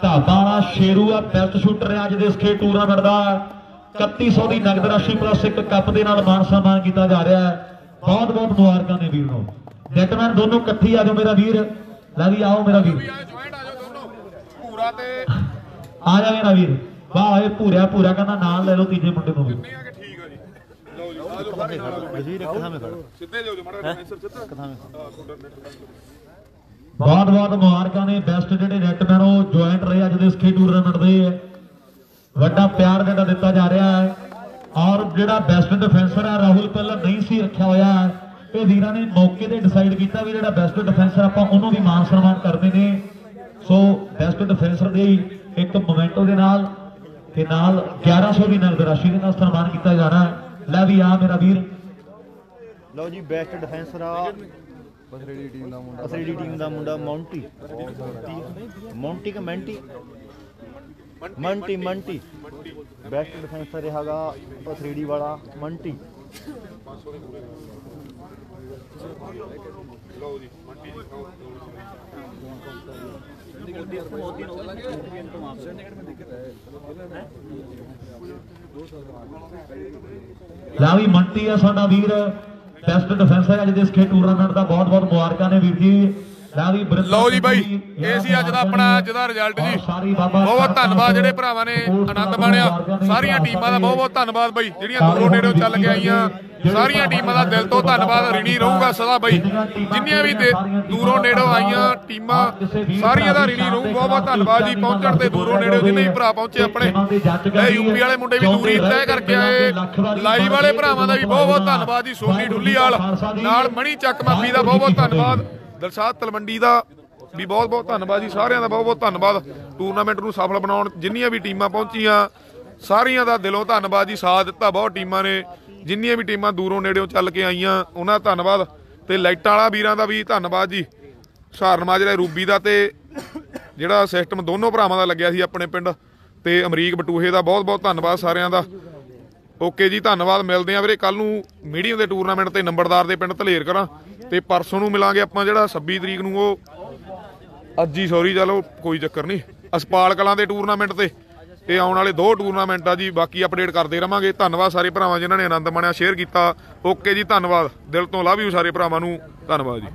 ਢਾਬਾ ਵਾਲਾ ਸ਼ੇਰੂ ਆ ਬੈਸਟ ਸ਼ੂਟਰ ਹੈ ਅੱਜ ਦੇ ਇਸ ਖੇਡ ਟੂਰਨਾਮੈਂਟ ਦਾ। 3100 ਦੀ ਨਗਦ ਰਾਸ਼ੀ ਪਲੱਸ ਇੱਕ ਕੱਪ ਦੇ ਨਾਲ ਮਾਣ ਸਨਮਾਨ ਕੀਤਾ ਜਾ ਰਿਹਾ ਹੈ। ਬਹੁਤ ਬਹੁਤ ਮੁਬਾਰਕਾਂ ਨੇ ਵੀਰ ਨੂੰ। ਨੈਟਮੈਨ ਦੋਨੋਂ ਇਕੱਠੀ ਆ ਜਾਓ ਮੇਰਾ ਵੀਰ। ਲੈ ਵੀ ਆਓ ਮੇਰਾ ਵੀਰ। ਆ ਜਾਓ ਦੋਨੋਂ ਪੂਰਾ ਤੇ ਆ ਜਾ ਮੇਰਾ ਵੀਰ। ਵਾਹ ਇਹ ਪੂਰਾ ਪੂਰਾ ਕਹਿੰਦਾ ਨਾਲ ਲੈ ਲਓ ਤੀਜੇ ਮੁੰਡੇ ਨੂੰ। ਵੀ ਠੀਕ ਆ ਜੀ। ਲਓ ਜੀ ਆ ਜਾਓ ਸਾਰੇ ਨਾਲ ਇੱਕ ਖੜੋ ਸਿੱਧੇ ਜਾਓ ਜੀ ਮਾੜਾ ਸਿੱਧਾ। ਇੱਕ ਥਾਂ 'ਤੇ ਹਾਂ ਤੁਹਾਡਾ net ਬਹੁਤ ਬਹੁਤ ਮੁਬਾਰਕਾਂ ਨੇ। ਬੈਸਟ ਜਿਹੜੇ ਨੈਟਮੈਨ ਉਹ ਜੁਆਇੰਟ ਰਹੇ ਅੱਜ ਦੇ ਇਸ ਖੇਡ ਟੂਰਨਾਮੈਂਟ ਦੇ। ਵੱਡਾ ਪਿਆਰ ਜਿਹੜਾ ਦਿੱਤਾ ਜਾ ਰਿਹਾ ਹੈ। ਔਰ ਜਿਹੜਾ ਬੈਸਟ ਡਿਫੈਂਸਰ ਹੈ, ਰਾਹੁਲ ਪਹਿਲਾਂ ਨਹੀਂ ਸੀ ਰੱਖਿਆ ਹੋਇਆ ਇਹ ਵੀਰਾਂ ਨੇ ਮੌਕੇ ਤੇ ਡਿਸਾਈਡ ਕੀਤਾ ਵੀ ਜਿਹੜਾ ਬੈਸਟ ਡਿਫੈਂਸਰ ਆਪਾਂ ਉਹਨੂੰ ਵੀ ਮਾਨ ਸਨਮਾਨ ਕਰਦੇ ਨੇ। ਸੋ ਬੈਸਟ ਡਿਫੈਂਸਰ ਦੇ ਇੱਕ ਮੋਮੈਂਟੋ ਦੇ ਨਾਲ ਤੇ ਨਾਲ 1100 ਦੀ ਨਗਦ ਰਾਸ਼ੀ ਦੇ ਨਾਲ ਸਨਮਾਨ ਕੀਤਾ ਜਾਣਾ ਲੈ ਵੀ ਆ ਮੇਰਾ ਵੀਰ। ਲਓ ਜੀ ਬੈਸਟ ਡਿਫੈਂਸਰ ਆ। ਬਸਰੇਡੀ ਟੀਮ ਦਾ ਮੁੰਡਾ। ਬਸਰੇਡੀ ਟੀਮ ਦਾ ਮੁੰਡਾ ਮੌਂਟੀ। ਮੌਂਟੀ ਕਿ ਮੈਂਟੀ? ਮੰਟੀ ਮੰਟੀ। ਬੈਸਟ ਡਿਫੈਂਸਰ ਹੈਗਾ ਬਸਰੇਡੀ ਵਾਲਾ ਮੰਟੀ ਲਓ ਜੀ ਮੰਡੀ ਜੀ ਲਾ ਵੀ ਮੰਟੀ ਆ ਸਾਡਾ ਵੀਰ। ਬੈਸਟ ਹੈ ਅੱਜ ਦੇ ਇਸ ਖੇਡ ਟੂਰਨਾਮੈਂਟ ਦਾ ਬਹੁਤ ਬਹੁਤ ਮੁਬਾਰਕਾਂ ਨੇ ਵੀਰ ਜੀ। ਲਓ ਜੀ ਬਾਈ ਇਹ ਸੀ ਅੱਜ ਦਾ ਆਪਣਾ ਅੱਜ ਦਾ ਰਿਜ਼ਲਟ ਜੀ। ਬਹੁਤ ਬਹੁਤ ਧੰਨਵਾਦ ਜਿਹੜੇ ਭਰਾਵਾਂ ਨੇ ਆਨੰਦ ਮਾਣਿਆ। ਸਾਰੀਆਂ ਟੀਮਾਂ ਦਾ ਬਹੁਤ ਬਹੁਤ ਧੰਨਵਾਦ ਬਾਈ ਜਿਹੜੀਆਂ ਦੂਰੋਂ ਨੇੜੋਂ ਚੱਲ ਕੇ ਆਈਆਂ। ਸਾਰੀਆਂ ਟੀਮਾਂ ਦਾ ਦਿਲ ਤੋਂ ਧੰਨਵਾਦ ਰਿਣੀ ਰਹੂਗਾ ਸਦਾ ਬਾਈ। ਜਿੰਨੀਆਂ ਵੀ ਦੂਰੋਂ ਨੇੜੋਂ ਆਈਆਂ ਟੀਮਾਂ ਸਾਰੀਆਂ ਦਾ ਰਿਣੀ ਰਹੂ ਬਹੁਤ ਬਹੁਤ ਧੰਨਵਾਦ ਜੀ ਪਹੁੰਚਣ ਤੇ ਦੂਰੋਂ ਨੇੜੋਂ ਜਿੰਨੇ ਵੀ ਭਰਾ ਪਹੁੰਚੇ ਆਪਣੇ। ਇਹ ਯੂਪੀ ਵਾਲੇ ਮੁੰਡੇ ਵੀ ਦੂਰੀ ਤੈਅ ਕਰਕੇ ਆਏ। ਲਾਈਵ ਵਾਲੇ ਭਰਾਵਾਂ ਦਾ ਵੀ ਬਹੁਤ ਬਹੁਤ ਧੰਨਵਾਦ ਜੀ ਸੋਨੀ ਢੁੱਲੀਵਾਲ ਨਾਲ ਮਣੀ ਚੱਕ ਮਾਫੀ ਦਾ ਬਹੁਤ ਬਹੁਤ ਧੰਨਵਾਦ ਦਿਲਸ਼ਾਦ ਤਲਵੰਡੀ ਦਾ ਵੀ ਬਹੁਤ ਬਹੁਤ ਧੰਨਵਾਦ ਜੀ, ਸਾਰਿਆਂ ਦਾ ਬਹੁਤ ਬਹੁਤ ਧੰਨਵਾਦ। ਟੂਰਨਾਮੈਂਟ ਨੂੰ ਸਫਲ ਬਣਾਉਣ ਜਿੰਨੀਆਂ ਵੀ ਟੀਮਾਂ ਪਹੁੰਚੀਆਂ, ਸਾਰੀਆਂ ਦਾ ਦਿਲੋਂ ਧੰਨਵਾਦ ਜੀ, ਸਾਥ ਦਿੱਤਾ ਬਹੁਤ ਟੀਮਾਂ ਨੇ, ਜਿੰਨੀਆਂ ਵੀ ਟੀਮਾਂ ਦੂਰੋਂ ਨੇੜਿਓਂ ਚੱਲ ਕੇ ਆਈਆਂ, ਉਹਨਾਂ ਦਾ ਧੰਨਵਾਦ। ਤੇ ਲਾਈਟਾਂ ਵਾਲਾ ਵੀਰਾਂ ਦਾ ਵੀ ਧੰਨਵਾਦ ਜੀ ਸਹਾਰਨ ਮਾਜਰਾ ਰੂਬੀ ਦਾ ਤੇ ਜਿਹੜਾ ਸਿਸਟਮ ਦੋਨੋਂ ਭਰਾਵਾਂ ਦਾ ਲੱਗਿਆ ਸੀ ਆਪਣੇ ਪਿੰਡ ਤੇ ਅਮਰੀਕ ਬਟੂਹੇ ਦਾ ਬਹੁਤ ਬਹੁਤ ਧੰਨਵਾਦ ਸਾਰਿਆਂ ਦਾ। ਓਕੇ ਜੀ, ਧੰਨਵਾਦ, ਮਿਲਦੇ ਆ ਵੀਰੇ ਕੱਲ ਨੂੰ ਮੀਡੀਅਮ ਦੇ ਟੂਰਨਾਮੈਂਟ ਤੇ ਨੰਬਰਦਾਰ ਦੇ ਪਿੰਡ ਧਲੇਰ ਕਰਾਂ। ਤੇ ਪਰਸੋਂ ਨੂੰ ਮਿਲਾਂਗੇ ਆਪਾਂ ਜਿਹੜਾ 26 ਤਰੀਕ ਨੂੰ ਉਹ। ਅੱਜ ਹੀ ਸੌਰੀ ਚਲੋ ਕੋਈ ਚੱਕਰ ਨਹੀਂ। ਅਸਪਾਲ ਕਲਾਂ ਦੇ ਟੂਰਨਾਮੈਂਟ ਤੇ। ਤੇ ਆਉਣ ਵਾਲੇ ਦੋ ਟੂਰਨਾਮੈਂਟ ਆ ਜੀ, ਬਾਕੀ ਅਪਡੇਟ ਕਰਦੇ ਰਵਾਂਗੇ। ਧੰਨਵਾਦ ਸਾਰੇ ਭਰਾਵਾਂ ਜਿਨ੍ਹਾਂ ਨੇ ਆਨੰਦ ਮਾਣਿਆ ਸ਼ੇਅਰ ਕੀਤਾ। ਓਕੇ ਜੀ, ਧੰਨਵਾਦ। ਦਿਲ ਤੋਂ ਲਵ ਯੂ ਸਾਰੇ ਭਰਾਵਾਂ ਨੂੰ। ਧੰਨਵਾਦ ਜੀ।